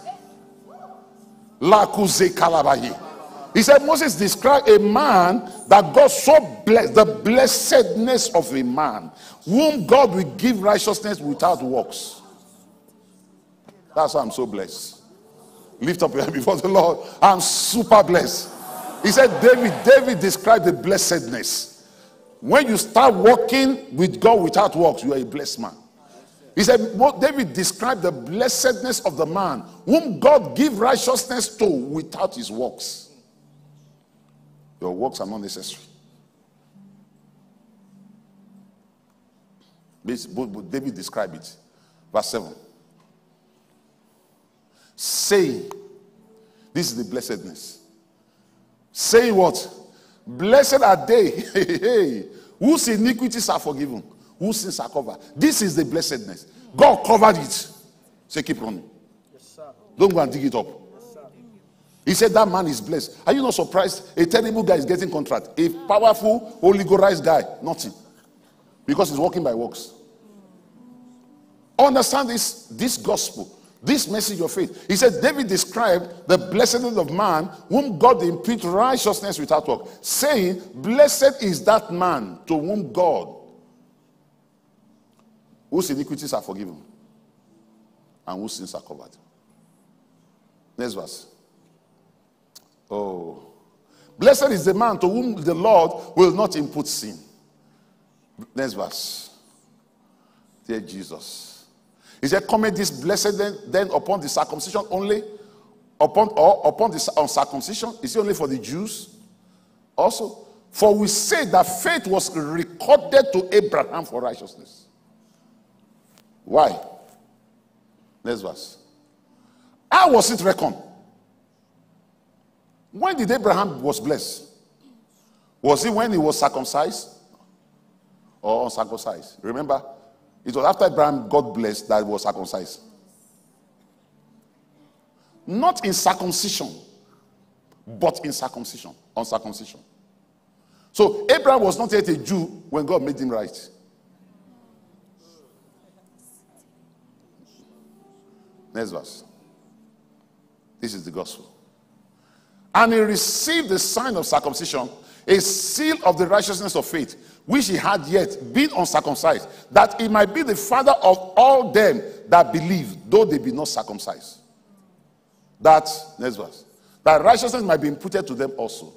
Lakuze Kalabahi. He said, Moses described a man that God so blessed, the blessedness of a man, whom God will give righteousness without works. That's why I'm so blessed. Lift up your hand before the Lord. I'm super blessed. He said, David, David described the blessedness. When you start walking with God without works, you are a blessed man. He said, David described the blessedness of the man whom God give righteousness to without his works. Your works are not necessary. David described it. Verse 7. Say, this is the blessedness. Say what? Blessed are they whose iniquities are forgiven, whose sins are covered. This is the blessedness. God covered it. Say, keep running. Yes, sir. Don't go and dig it up. He said that man is blessed. Are you not surprised? A terrible guy is getting contract. A powerful, oligarchized guy, nothing. Because he's walking by works. Understand this, this gospel. This message of faith. He said, David described the blessedness of man whom God imputed righteousness without work, saying, Blessed is that man to whom God, whose iniquities are forgiven and whose sins are covered. Next verse. Oh. Blessed is the man to whom the Lord will not impute sin. Next verse. Dear Jesus. He said, Comment this blessed then, then upon the circumcision only, upon or upon the uncircumcision? Is it only for the Jews? Also, for we say that faith was recorded to Abraham for righteousness. Why? Next verse. How was it reckoned? When did Abraham was blessed? Was it when he was circumcised or uncircumcised? Remember, it was after Abraham got blessed that was circumcised. Not in circumcision, but in circumcision, uncircumcision. So Abraham was not yet a Jew when God made him right. Next verse. This is the gospel. And he received the sign of circumcision, a seal of the righteousness of faith which he had yet been uncircumcised, that he might be the father of all them that believe, though they be not circumcised. That, next verse, that righteousness might be imputed to them also.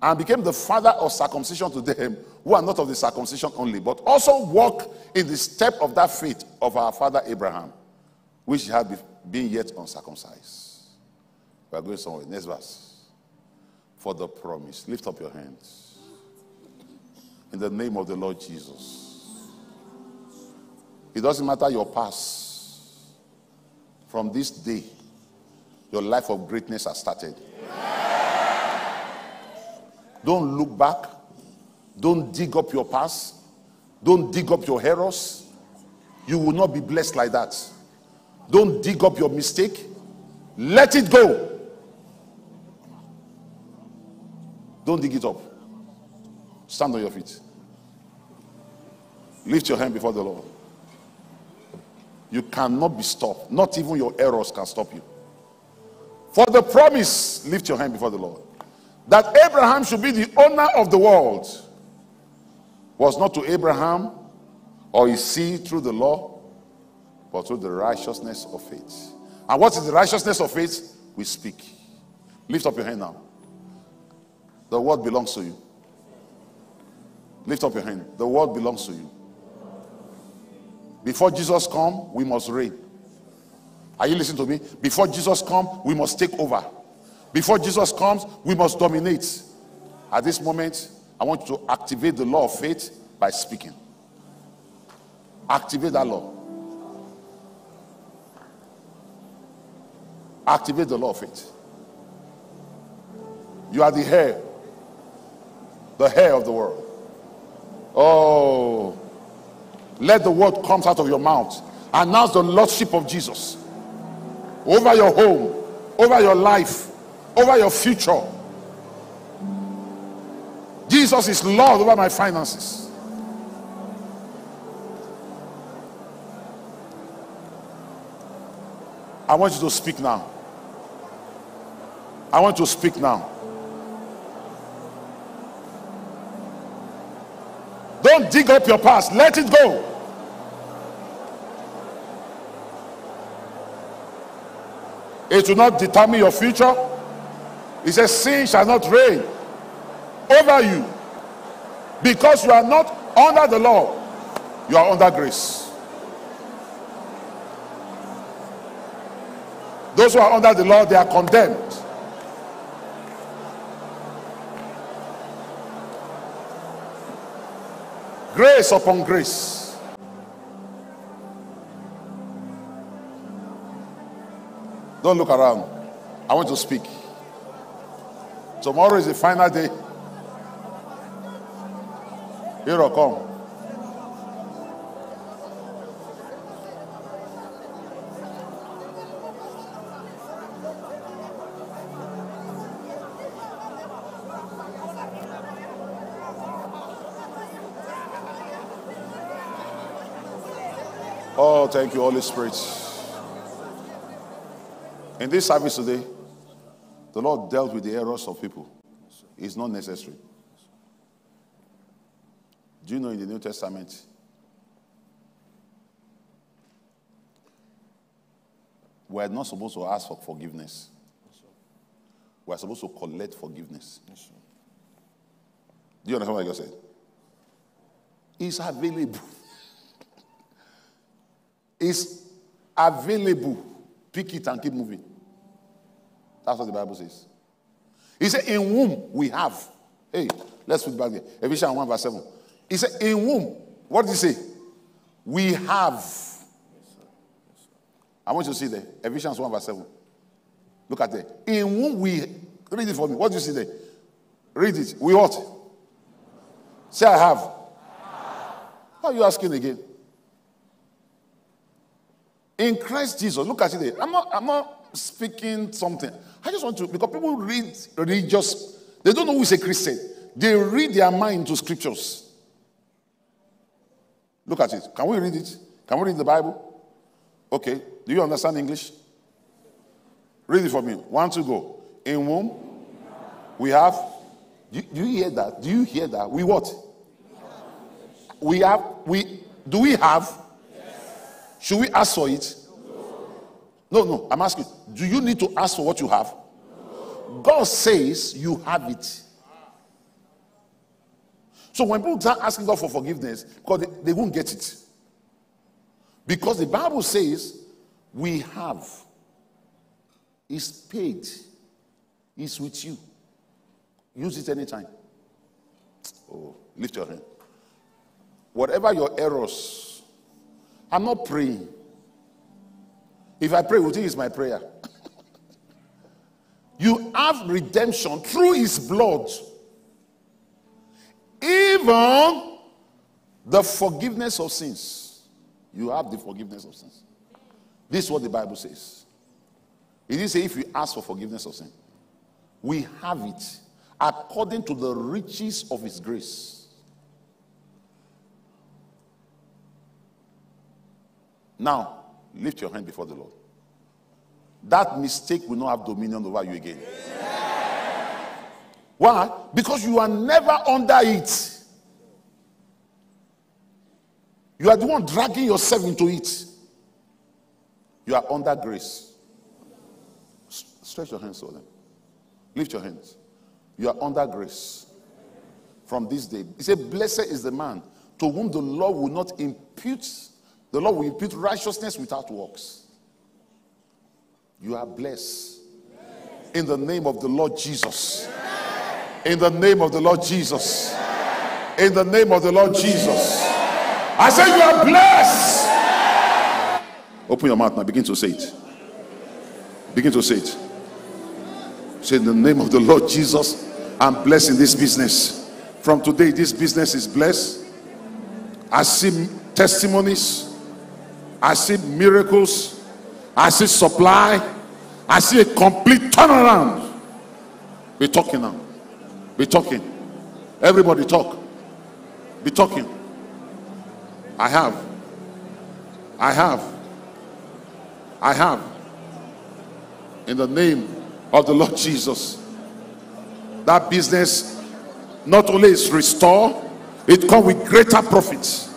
And became the father of circumcision to them who are not of the circumcision only, but also walk in the step of that faith of our father Abraham, which had been yet uncircumcised. We are going somewhere. Next verse. For the promise. Lift up your hands in the name of the Lord Jesus. It doesn't matter your past. From this day, your life of greatness has started. Don't look back. Don't dig up your past. Don't dig up your errors. You will not be blessed like that. Don't dig up your mistake. Let it go. Don't dig it up. Stand on your feet. Lift your hand before the Lord. You cannot be stopped. Not even your errors can stop you. For the promise, lift your hand before the Lord, that Abraham should be the owner of the world was not to Abraham or his seed through the law, but through the righteousness of faith. And what is the righteousness of faith? We speak. Lift up your hand now. The word belongs to you. Lift up your hand. The word belongs to you. Before Jesus come, we must reign. Are you listening to me? Before Jesus come, we must take over. Before Jesus comes, we must dominate. At this moment, I want you to activate the law of faith by speaking. Activate that law. Activate the law of faith. You are the heir, the heir of the world. Oh, let the word comes out of your mouth. Announce the lordship of Jesus over your home, over your life, over your future. Jesus is Lord over my finances. I want you to speak now. I want you to speak now. Don't dig up your past, let it go. It will not determine your future. He says, Sin shall not reign over you because you are not under the law, you are under grace. Those who are under the law, they are condemned. Grace upon grace. Don't look around. I want to speak. Tomorrow is the final day. Here I come. Oh, thank you, Holy Spirit. In this service today, the Lord dealt with the errors of people. It's not necessary. Do you know in the New Testament? We're not supposed to ask for forgiveness. We're supposed to collect forgiveness. Do you understand what I just said? It's available. It's available. Pick it and keep moving. That's what the Bible says. He said, In whom we have. Hey, let's put back there. Ephesians 1 verse 7. He said, In whom? What did he say? We have. I want you to see there. Ephesians 1 verse 7. Look at there. In whom we read it for me. What do you see there? Read it. We what? Say I have. Why are you asking again? In Christ Jesus, look at it. I'm not, I'm not speaking something. I just want to, because people read religious, they don't know who is a Christian. They read their mind to scriptures. Look at it. Can we read it? Can we read the Bible? Okay. Do you understand English? Read it for me. One, two, go. In whom we have. Do, do you hear that? Do you hear that? We what? We have. We do we have? Should we ask for it? No, no. I'm asking. Do you need to ask for what you have? God says you have it. So when people start asking God for forgiveness, because they, they won't get it. Because the Bible says we have. It's paid. It's with you. Use it anytime. Oh, lift your hand. Whatever your errors, I'm not praying. If I pray, would you my prayer? you have redemption through his blood. Even the forgiveness of sins. You have the forgiveness of sins. This is what the Bible says. It didn't if you ask for forgiveness of sin. We have it according to the riches of his grace. Now, lift your hand before the Lord. That mistake will not have dominion over you again. Why? Because you are never under it. You are the one dragging yourself into it. You are under grace. Stretch your hands to them. Lift your hands. You are under grace from this day. He said, Blessed is the man to whom the Lord will not impute, the Lord will impute righteousness without works. You are blessed. In the name of the Lord Jesus. In the name of the Lord Jesus. In the name of the Lord Jesus. I say you are blessed. Open your mouth now. Begin to say it. Begin to say it. Say in the name of the Lord Jesus, I'm blessed in this business. From today, this business is blessed. I see testimonies. I see miracles. I see supply. I see a complete turnaround. Be talking now. Be talking. Everybody talk. Be talking. I have. I have. I have. In the name of the Lord Jesus. That business not only is restored, it comes with greater profits.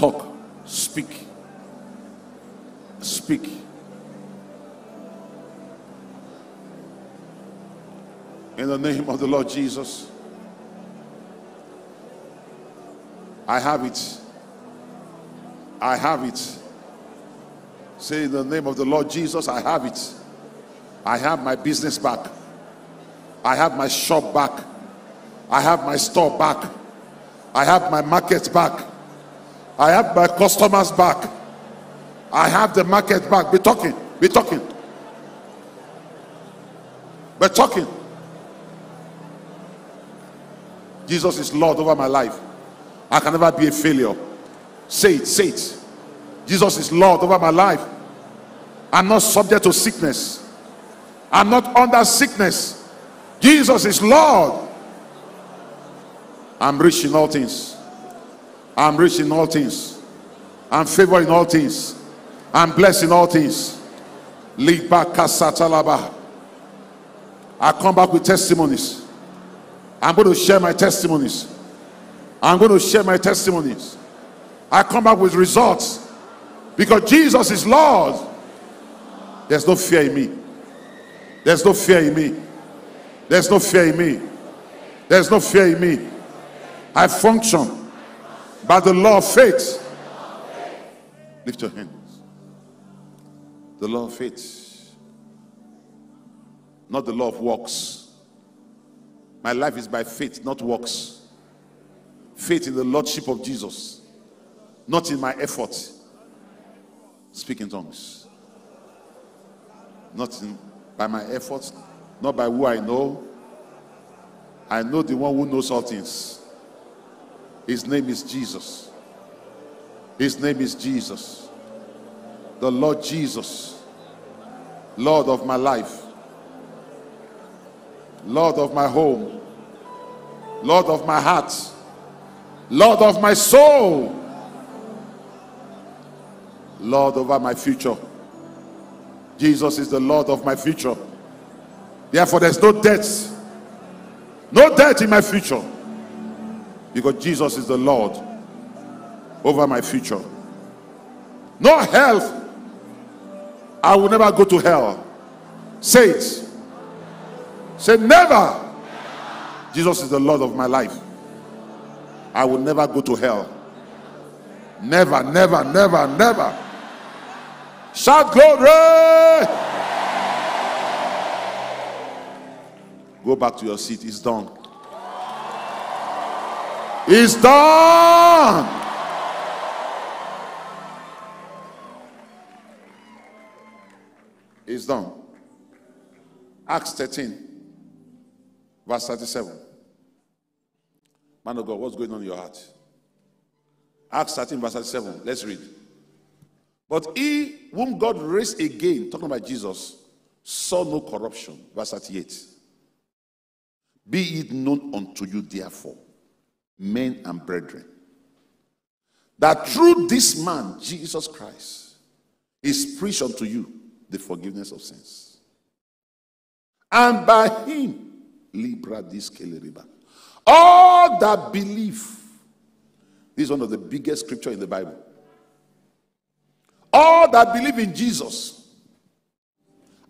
Talk, speak, speak. In the name of the Lord Jesus, I have it. I have it. Say in the name of the Lord Jesus, I have it. I have my business back. I have my shop back. I have my store back. I have my market back. I have my customers back. I have the market back. Be talking. Be talking. Be talking. Jesus is Lord over my life. I can never be a failure. Say it. Say it. Jesus is Lord over my life. I'm not subject to sickness. I'm not under sickness. Jesus is Lord. I'm rich in all things. I'm rich in all things. I'm favored in all things. I'm blessed in all things. I come back with testimonies. I'm going to share my testimonies. I'm going to share my testimonies. I come back with results because Jesus is Lord. There's no fear in me. There's no fear in me. There's no fear in me. There's no fear in me. I function by the law of faith. Lift your hands. The law of faith, not the law of works. My life is by faith, not works. Faith in the Lordship of Jesus, not in my effort. Speak in tongues. Not in, by my efforts, not by who I know. I know the one who knows all things. His name is Jesus. His name is Jesus. The Lord Jesus, Lord of my life, Lord of my home, Lord of my heart, Lord of my soul, Lord over my future. Jesus is the Lord of my future. Therefore, there's no death, no death in my future because Jesus is the Lord over my future. No health. I will never go to hell. Say it. Say never. Jesus is the Lord of my life. I will never go to hell. Never, never, never, never. Shout glory. Go back to your seat. It's done. It's done. It's done. Acts 13, verse 37. Man of God, what's going on in your heart? Acts 13, verse 37. Let's read. But he whom God raised again, talking about Jesus, saw no corruption. Verse 38. Be it known unto you, therefore, men and brethren, that through this man, Jesus Christ, is preached unto you the forgiveness of sins. And by him, Libra Diskeleriba. All that believe. This is one of the biggest scripture in the Bible. All that believe in Jesus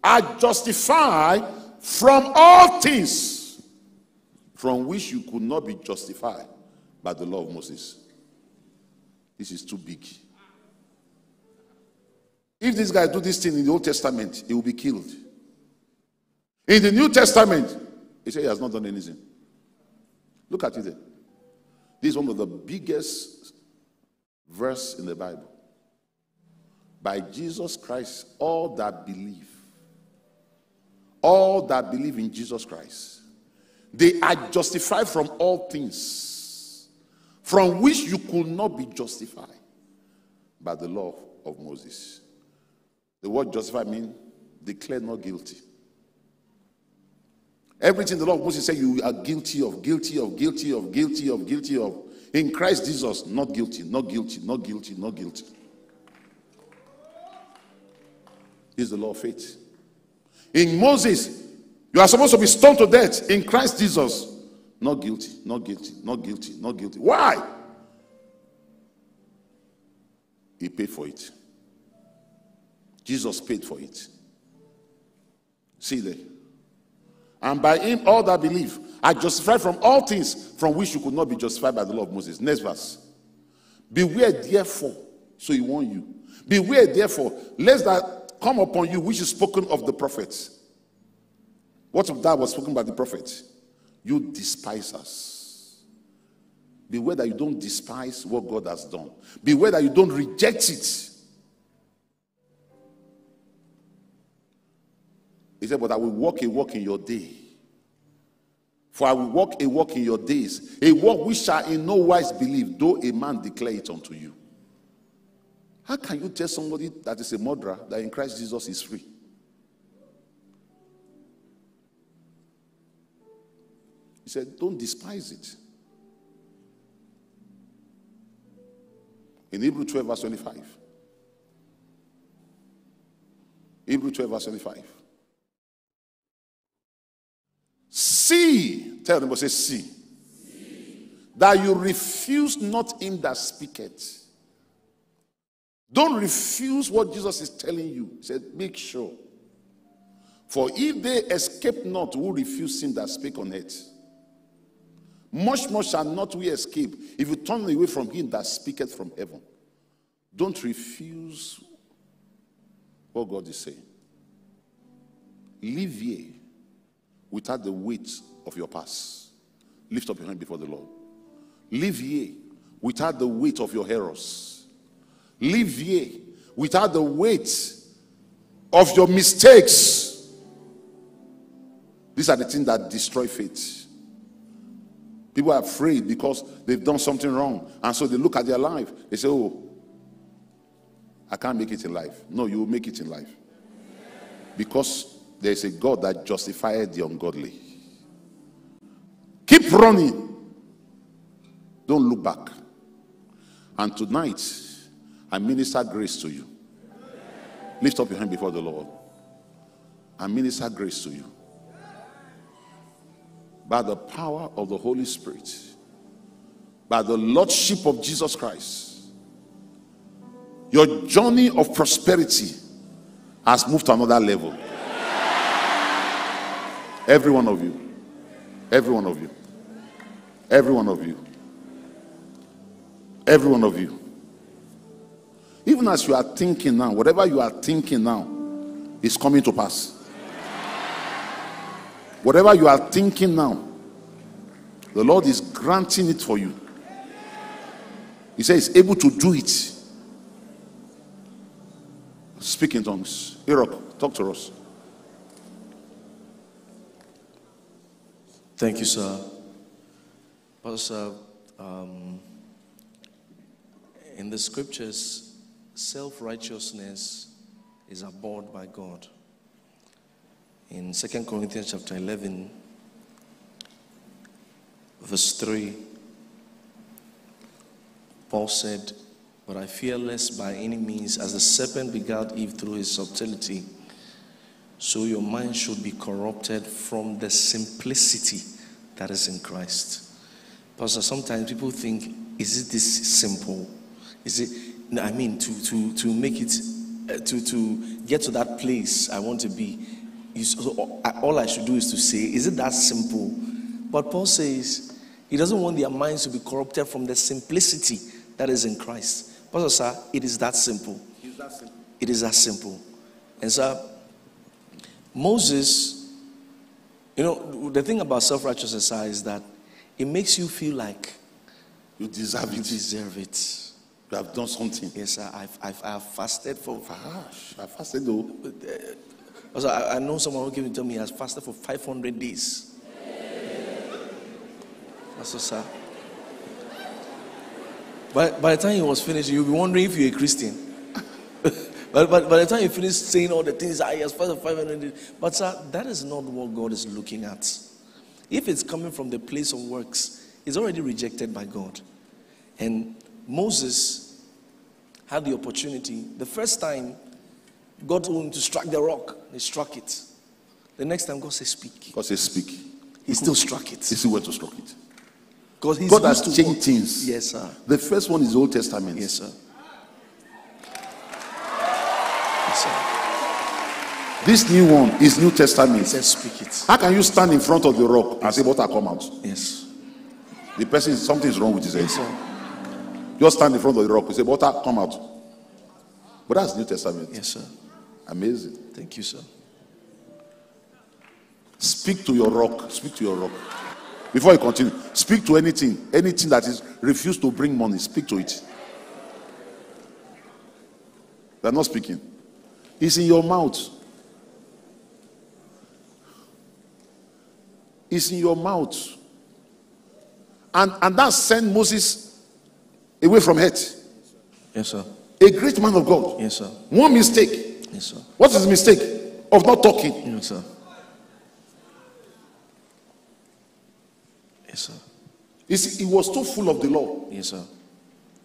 are justified from all things from which you could not be justified by the law of Moses. This is too big. If this guy do this thing in the Old Testament, he will be killed. In the New Testament, he said he has not done anything. Look at it there. This is one of the biggest verse in the Bible. By Jesus Christ, all that believe, all that believe in Jesus Christ, they are justified from all things from which you could not be justified by the law of Moses. The word justify means declare not guilty. Everything the law of Moses said you are guilty of, guilty of, guilty of, guilty of, guilty of. In Christ Jesus, not guilty, not guilty, not guilty, not guilty. Is the law of faith. In Moses, you are supposed to be stoned to death. In Christ Jesus, not guilty, not guilty, not guilty, not guilty. Why? He paid for it. Jesus paid for it. See there. And by him, all that believe are justified from all things from which you could not be justified by the law of Moses. Next verse. Beware, therefore. So he warned you. Beware, therefore, lest that come upon you which is spoken of the prophets. What of that was spoken by the prophet? You despise us. Beware that you don't despise what God has done. Beware that you don't reject it. He said, But I will walk a walk in your day. For I will walk a walk in your days, a walk which shall in no wise believe, though a man declare it unto you. How can you tell somebody that is a murderer that in Christ Jesus is free? He said, Don't despise it. In Hebrew 12, verse 25. Hebrew 12, verse 25. See, tell them, say, see. see. That you refuse not him that speaketh. Don't refuse what Jesus is telling you. He said, make sure. For if they escape not who refuse him that speak on earth, much more shall not we escape if you turn away from him that speaketh from heaven. Don't refuse what God is saying. Live ye without the weight of your past. Lift up your hand before the Lord. Live ye without the weight of your errors. Live ye without the weight of your mistakes. These are the things that destroy faith. People are afraid because they've done something wrong. And so they look at their life. They say, Oh, I can't make it in life. No, you will make it in life. Because there is a God that justified the ungodly. Keep running. Don't look back. And tonight, I minister grace to you. Lift up your hand before the Lord. I minister grace to you. By the power of the Holy Spirit, by the Lordship of Jesus Christ, your journey of prosperity has moved to another level. Every one of you. Every one of you. Every one of you. Every one of you. Even as you are thinking now, whatever you are thinking now is coming to pass. Whatever you are thinking now, the Lord is granting it for you. He says able to do it. Speak in tongues. Enoch, talk to us. Thank you, sir. Pastor, um, in the scriptures, self righteousness is abhorred by God. In 2 Corinthians chapter 11, verse 3, Paul said, But I fear lest by any means, as the serpent beguiled Eve through his subtlety, so your mind should be corrupted from the simplicity that is in Christ. Pastor, sometimes people think, is it this simple? Is it, I mean, to, to, to make it, uh, to, to get to that place I want to be, so all I should do is to say, is it that simple? But Paul says, he doesn't want their minds to be corrupted from the simplicity that is in Christ. Pastor, sir, it is that simple. That simple. It is that simple. And so, Moses, you know, the thing about self righteousness is that it makes you feel like You deserve it. you it. deserve it. You have done something. Yes, sir. I've, I've, I've fasted for. Gosh, I fasted though. Uh, Also, I, I know someone who came to tell me he has fasted for 500 days. That's so sad. By, by the time he was finished, you'll be wondering if you're a Christian. but, but by the time you finish saying all the things, I he has fasted 500 days. But, sir, that is not what God is looking at. If it's coming from the place of works, it's already rejected by God. And Moses had the opportunity. The first time God told him to strike the rock, he struck it. The next time God says Speak. God says, speak. He still struck it. He still went to struck it. Because he's God has changed what- things. Yes, sir. The first one is the Old Testament. Yes, sir. Yes, sir. This new one is New He Testament. said, Speak it. How can you stand in front of the rock and say, Water come out? Yes. The person, something is wrong with his head. Yes, sir. Just stand in front of the rock and say, Water come out. But that's New Testament. Yes, sir. Amazing. Thank you, sir. Speak to your rock. Speak to your rock. Before you continue, speak to anything, anything that is refused to bring money. Speak to it. They're not speaking. It's in your mouth. It's in your mouth. And and that sent Moses away from hate. Yes, sir. A great man of God. Yes, sir. One mistake. Yes, sir. What is the mistake? Of not talking. Yes, sir. Yes, sir. You see, he was too full of the law. Yes, sir.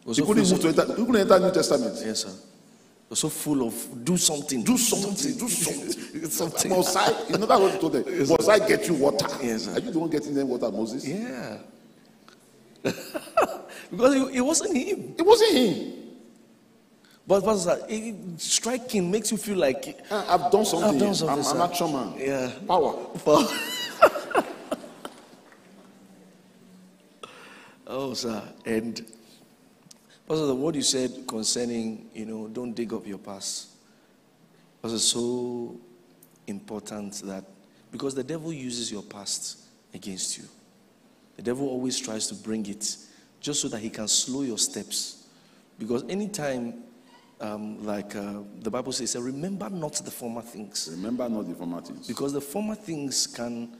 Was He so couldn't move to enter, he couldn't enter New Testament. Yes, sir. Was so full of do something. Do something, do something. something. Must I, you know, that's what told them. Must I get you water? Yes, sir. Are you the one getting them water, Moses? Yeah. because it, it wasn't him. It wasn't him. But Pastor, striking makes you feel like Uh, I've done something. I've done something, I'm sir. an action man. yeah. Power. Well, oh, sir. And Pastor, what you said concerning, you know, don't dig up your past was so important that because the devil uses your past against you. The devil always tries to bring it just so that he can slow your steps. Because anytime, um, like uh, the Bible says, remember not the former things. Remember not the former things. Because the former things can,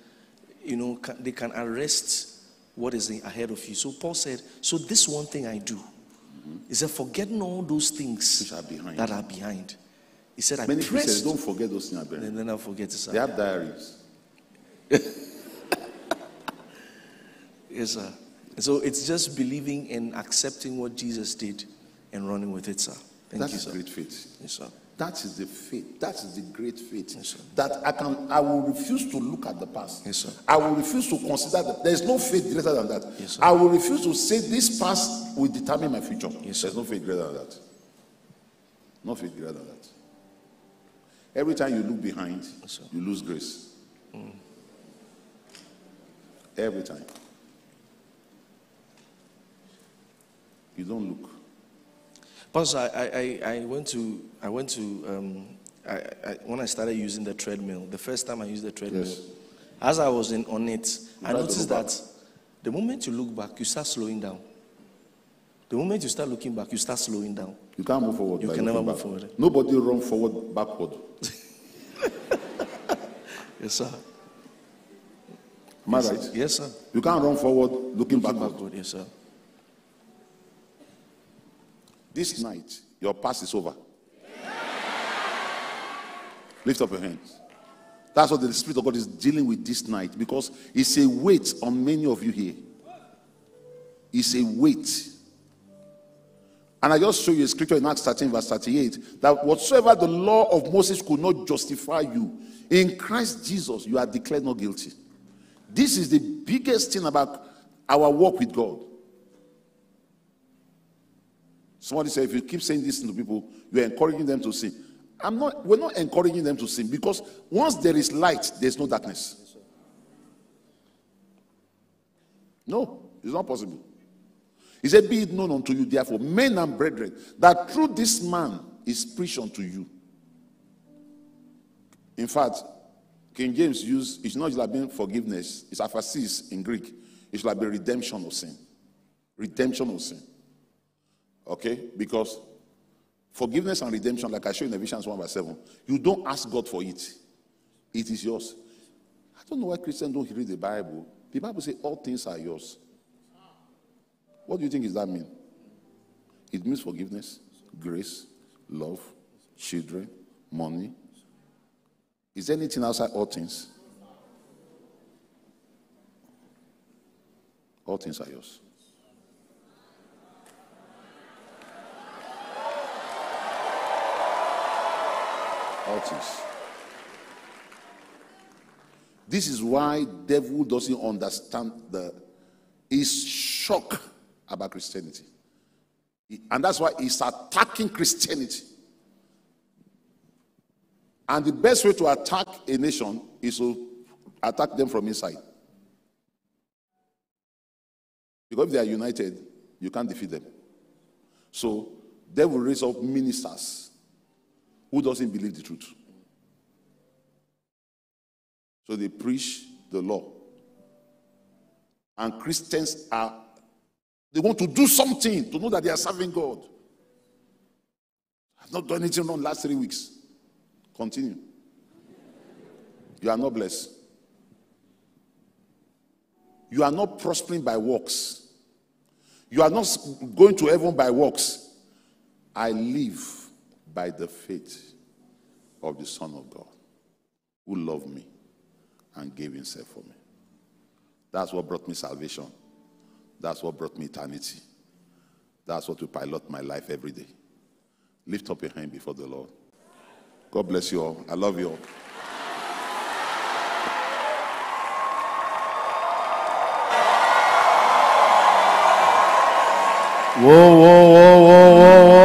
you know, can, they can arrest what is ahead of you. So Paul said, So this one thing I do is that forgetting all those things are behind. that are behind. He said, I Many people say, don't forget those things. Abel." and then I'll forget to They have diaries. Yes, sir. And so it's just believing and accepting what Jesus did and running with it, sir. Thank That you, is sir. great faith. Yes, sir. That is the faith. That is the great faith. Yes, sir. that I can I will refuse to look at the past. Yes, sir. I will refuse to consider that there is no faith greater than that. Yes, sir. I will refuse to say this past will determine my future. Yes, sir. There's no faith greater than that. No faith greater than that. Every time you look behind, Yes, you lose grace. Mm. Every time. You don't look. Pastor, I, I, I went to, I went to, um, I, I, when I started using the treadmill, the first time I used the treadmill, Yes. as I was in, on it, I noticed that the moment you look back, you start slowing down. The moment you start looking back, you start slowing down. You can't move forward. You can never move back. forward. Nobody run forward backward. Yes, sir. Am I right? Yes, sir. You can't run forward looking Looking backward. backward, yes, sir. This night, your past is over. Lift up your hands. That's what the Spirit of God is dealing with this night because it's a weight on many of you here. It's a weight. And I just show you a scripture in Acts 13, verse 38 that whatsoever the law of Moses could not justify you, in Christ Jesus, you are declared not guilty. This is the biggest thing about our walk with God. Somebody said, if you keep saying this to people, you're encouraging them to sin. I'm not, we're not encouraging them to sin because once there is light, there's no darkness. No, it's not possible. He said, Be it known unto you, therefore, men and brethren, that through this man, is preached unto you. In fact, King James used it's not just being forgiveness, it's aphesis in Greek. It's like the redemption of sin. Redemption of sin. Okay? Because forgiveness and redemption, like I showed in Ephesians 1 verse 7, you don't ask God for it. It is yours. I don't know why Christians don't read the Bible. The Bible says all things are yours. What do you think does that mean? It means forgiveness, grace, love, children, money. Is there anything outside all things? All things are yours. This is why devil doesn't understand the is shock about Christianity. And that's why he's attacking Christianity. And the best way to attack a nation is to attack them from inside. Because if they are united, you can't defeat them. So they will raise up ministers who doesn't believe the truth. So they preach the law. And Christians are, they want to do something to know that they are serving God. I've not done anything wrong last three weeks. Continue. You are not blessed. You are not prospering by works. You are not going to heaven by works. I live by the faith of the Son of God who loved me and gave himself for me. That's what brought me salvation. That's what brought me eternity. That's what will pilot my life every day. Lift up your hand before the Lord. God bless you all. I love you all. Whoa, whoa, whoa, whoa, whoa, whoa,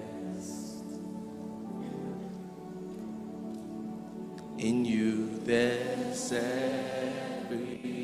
In you there's everything.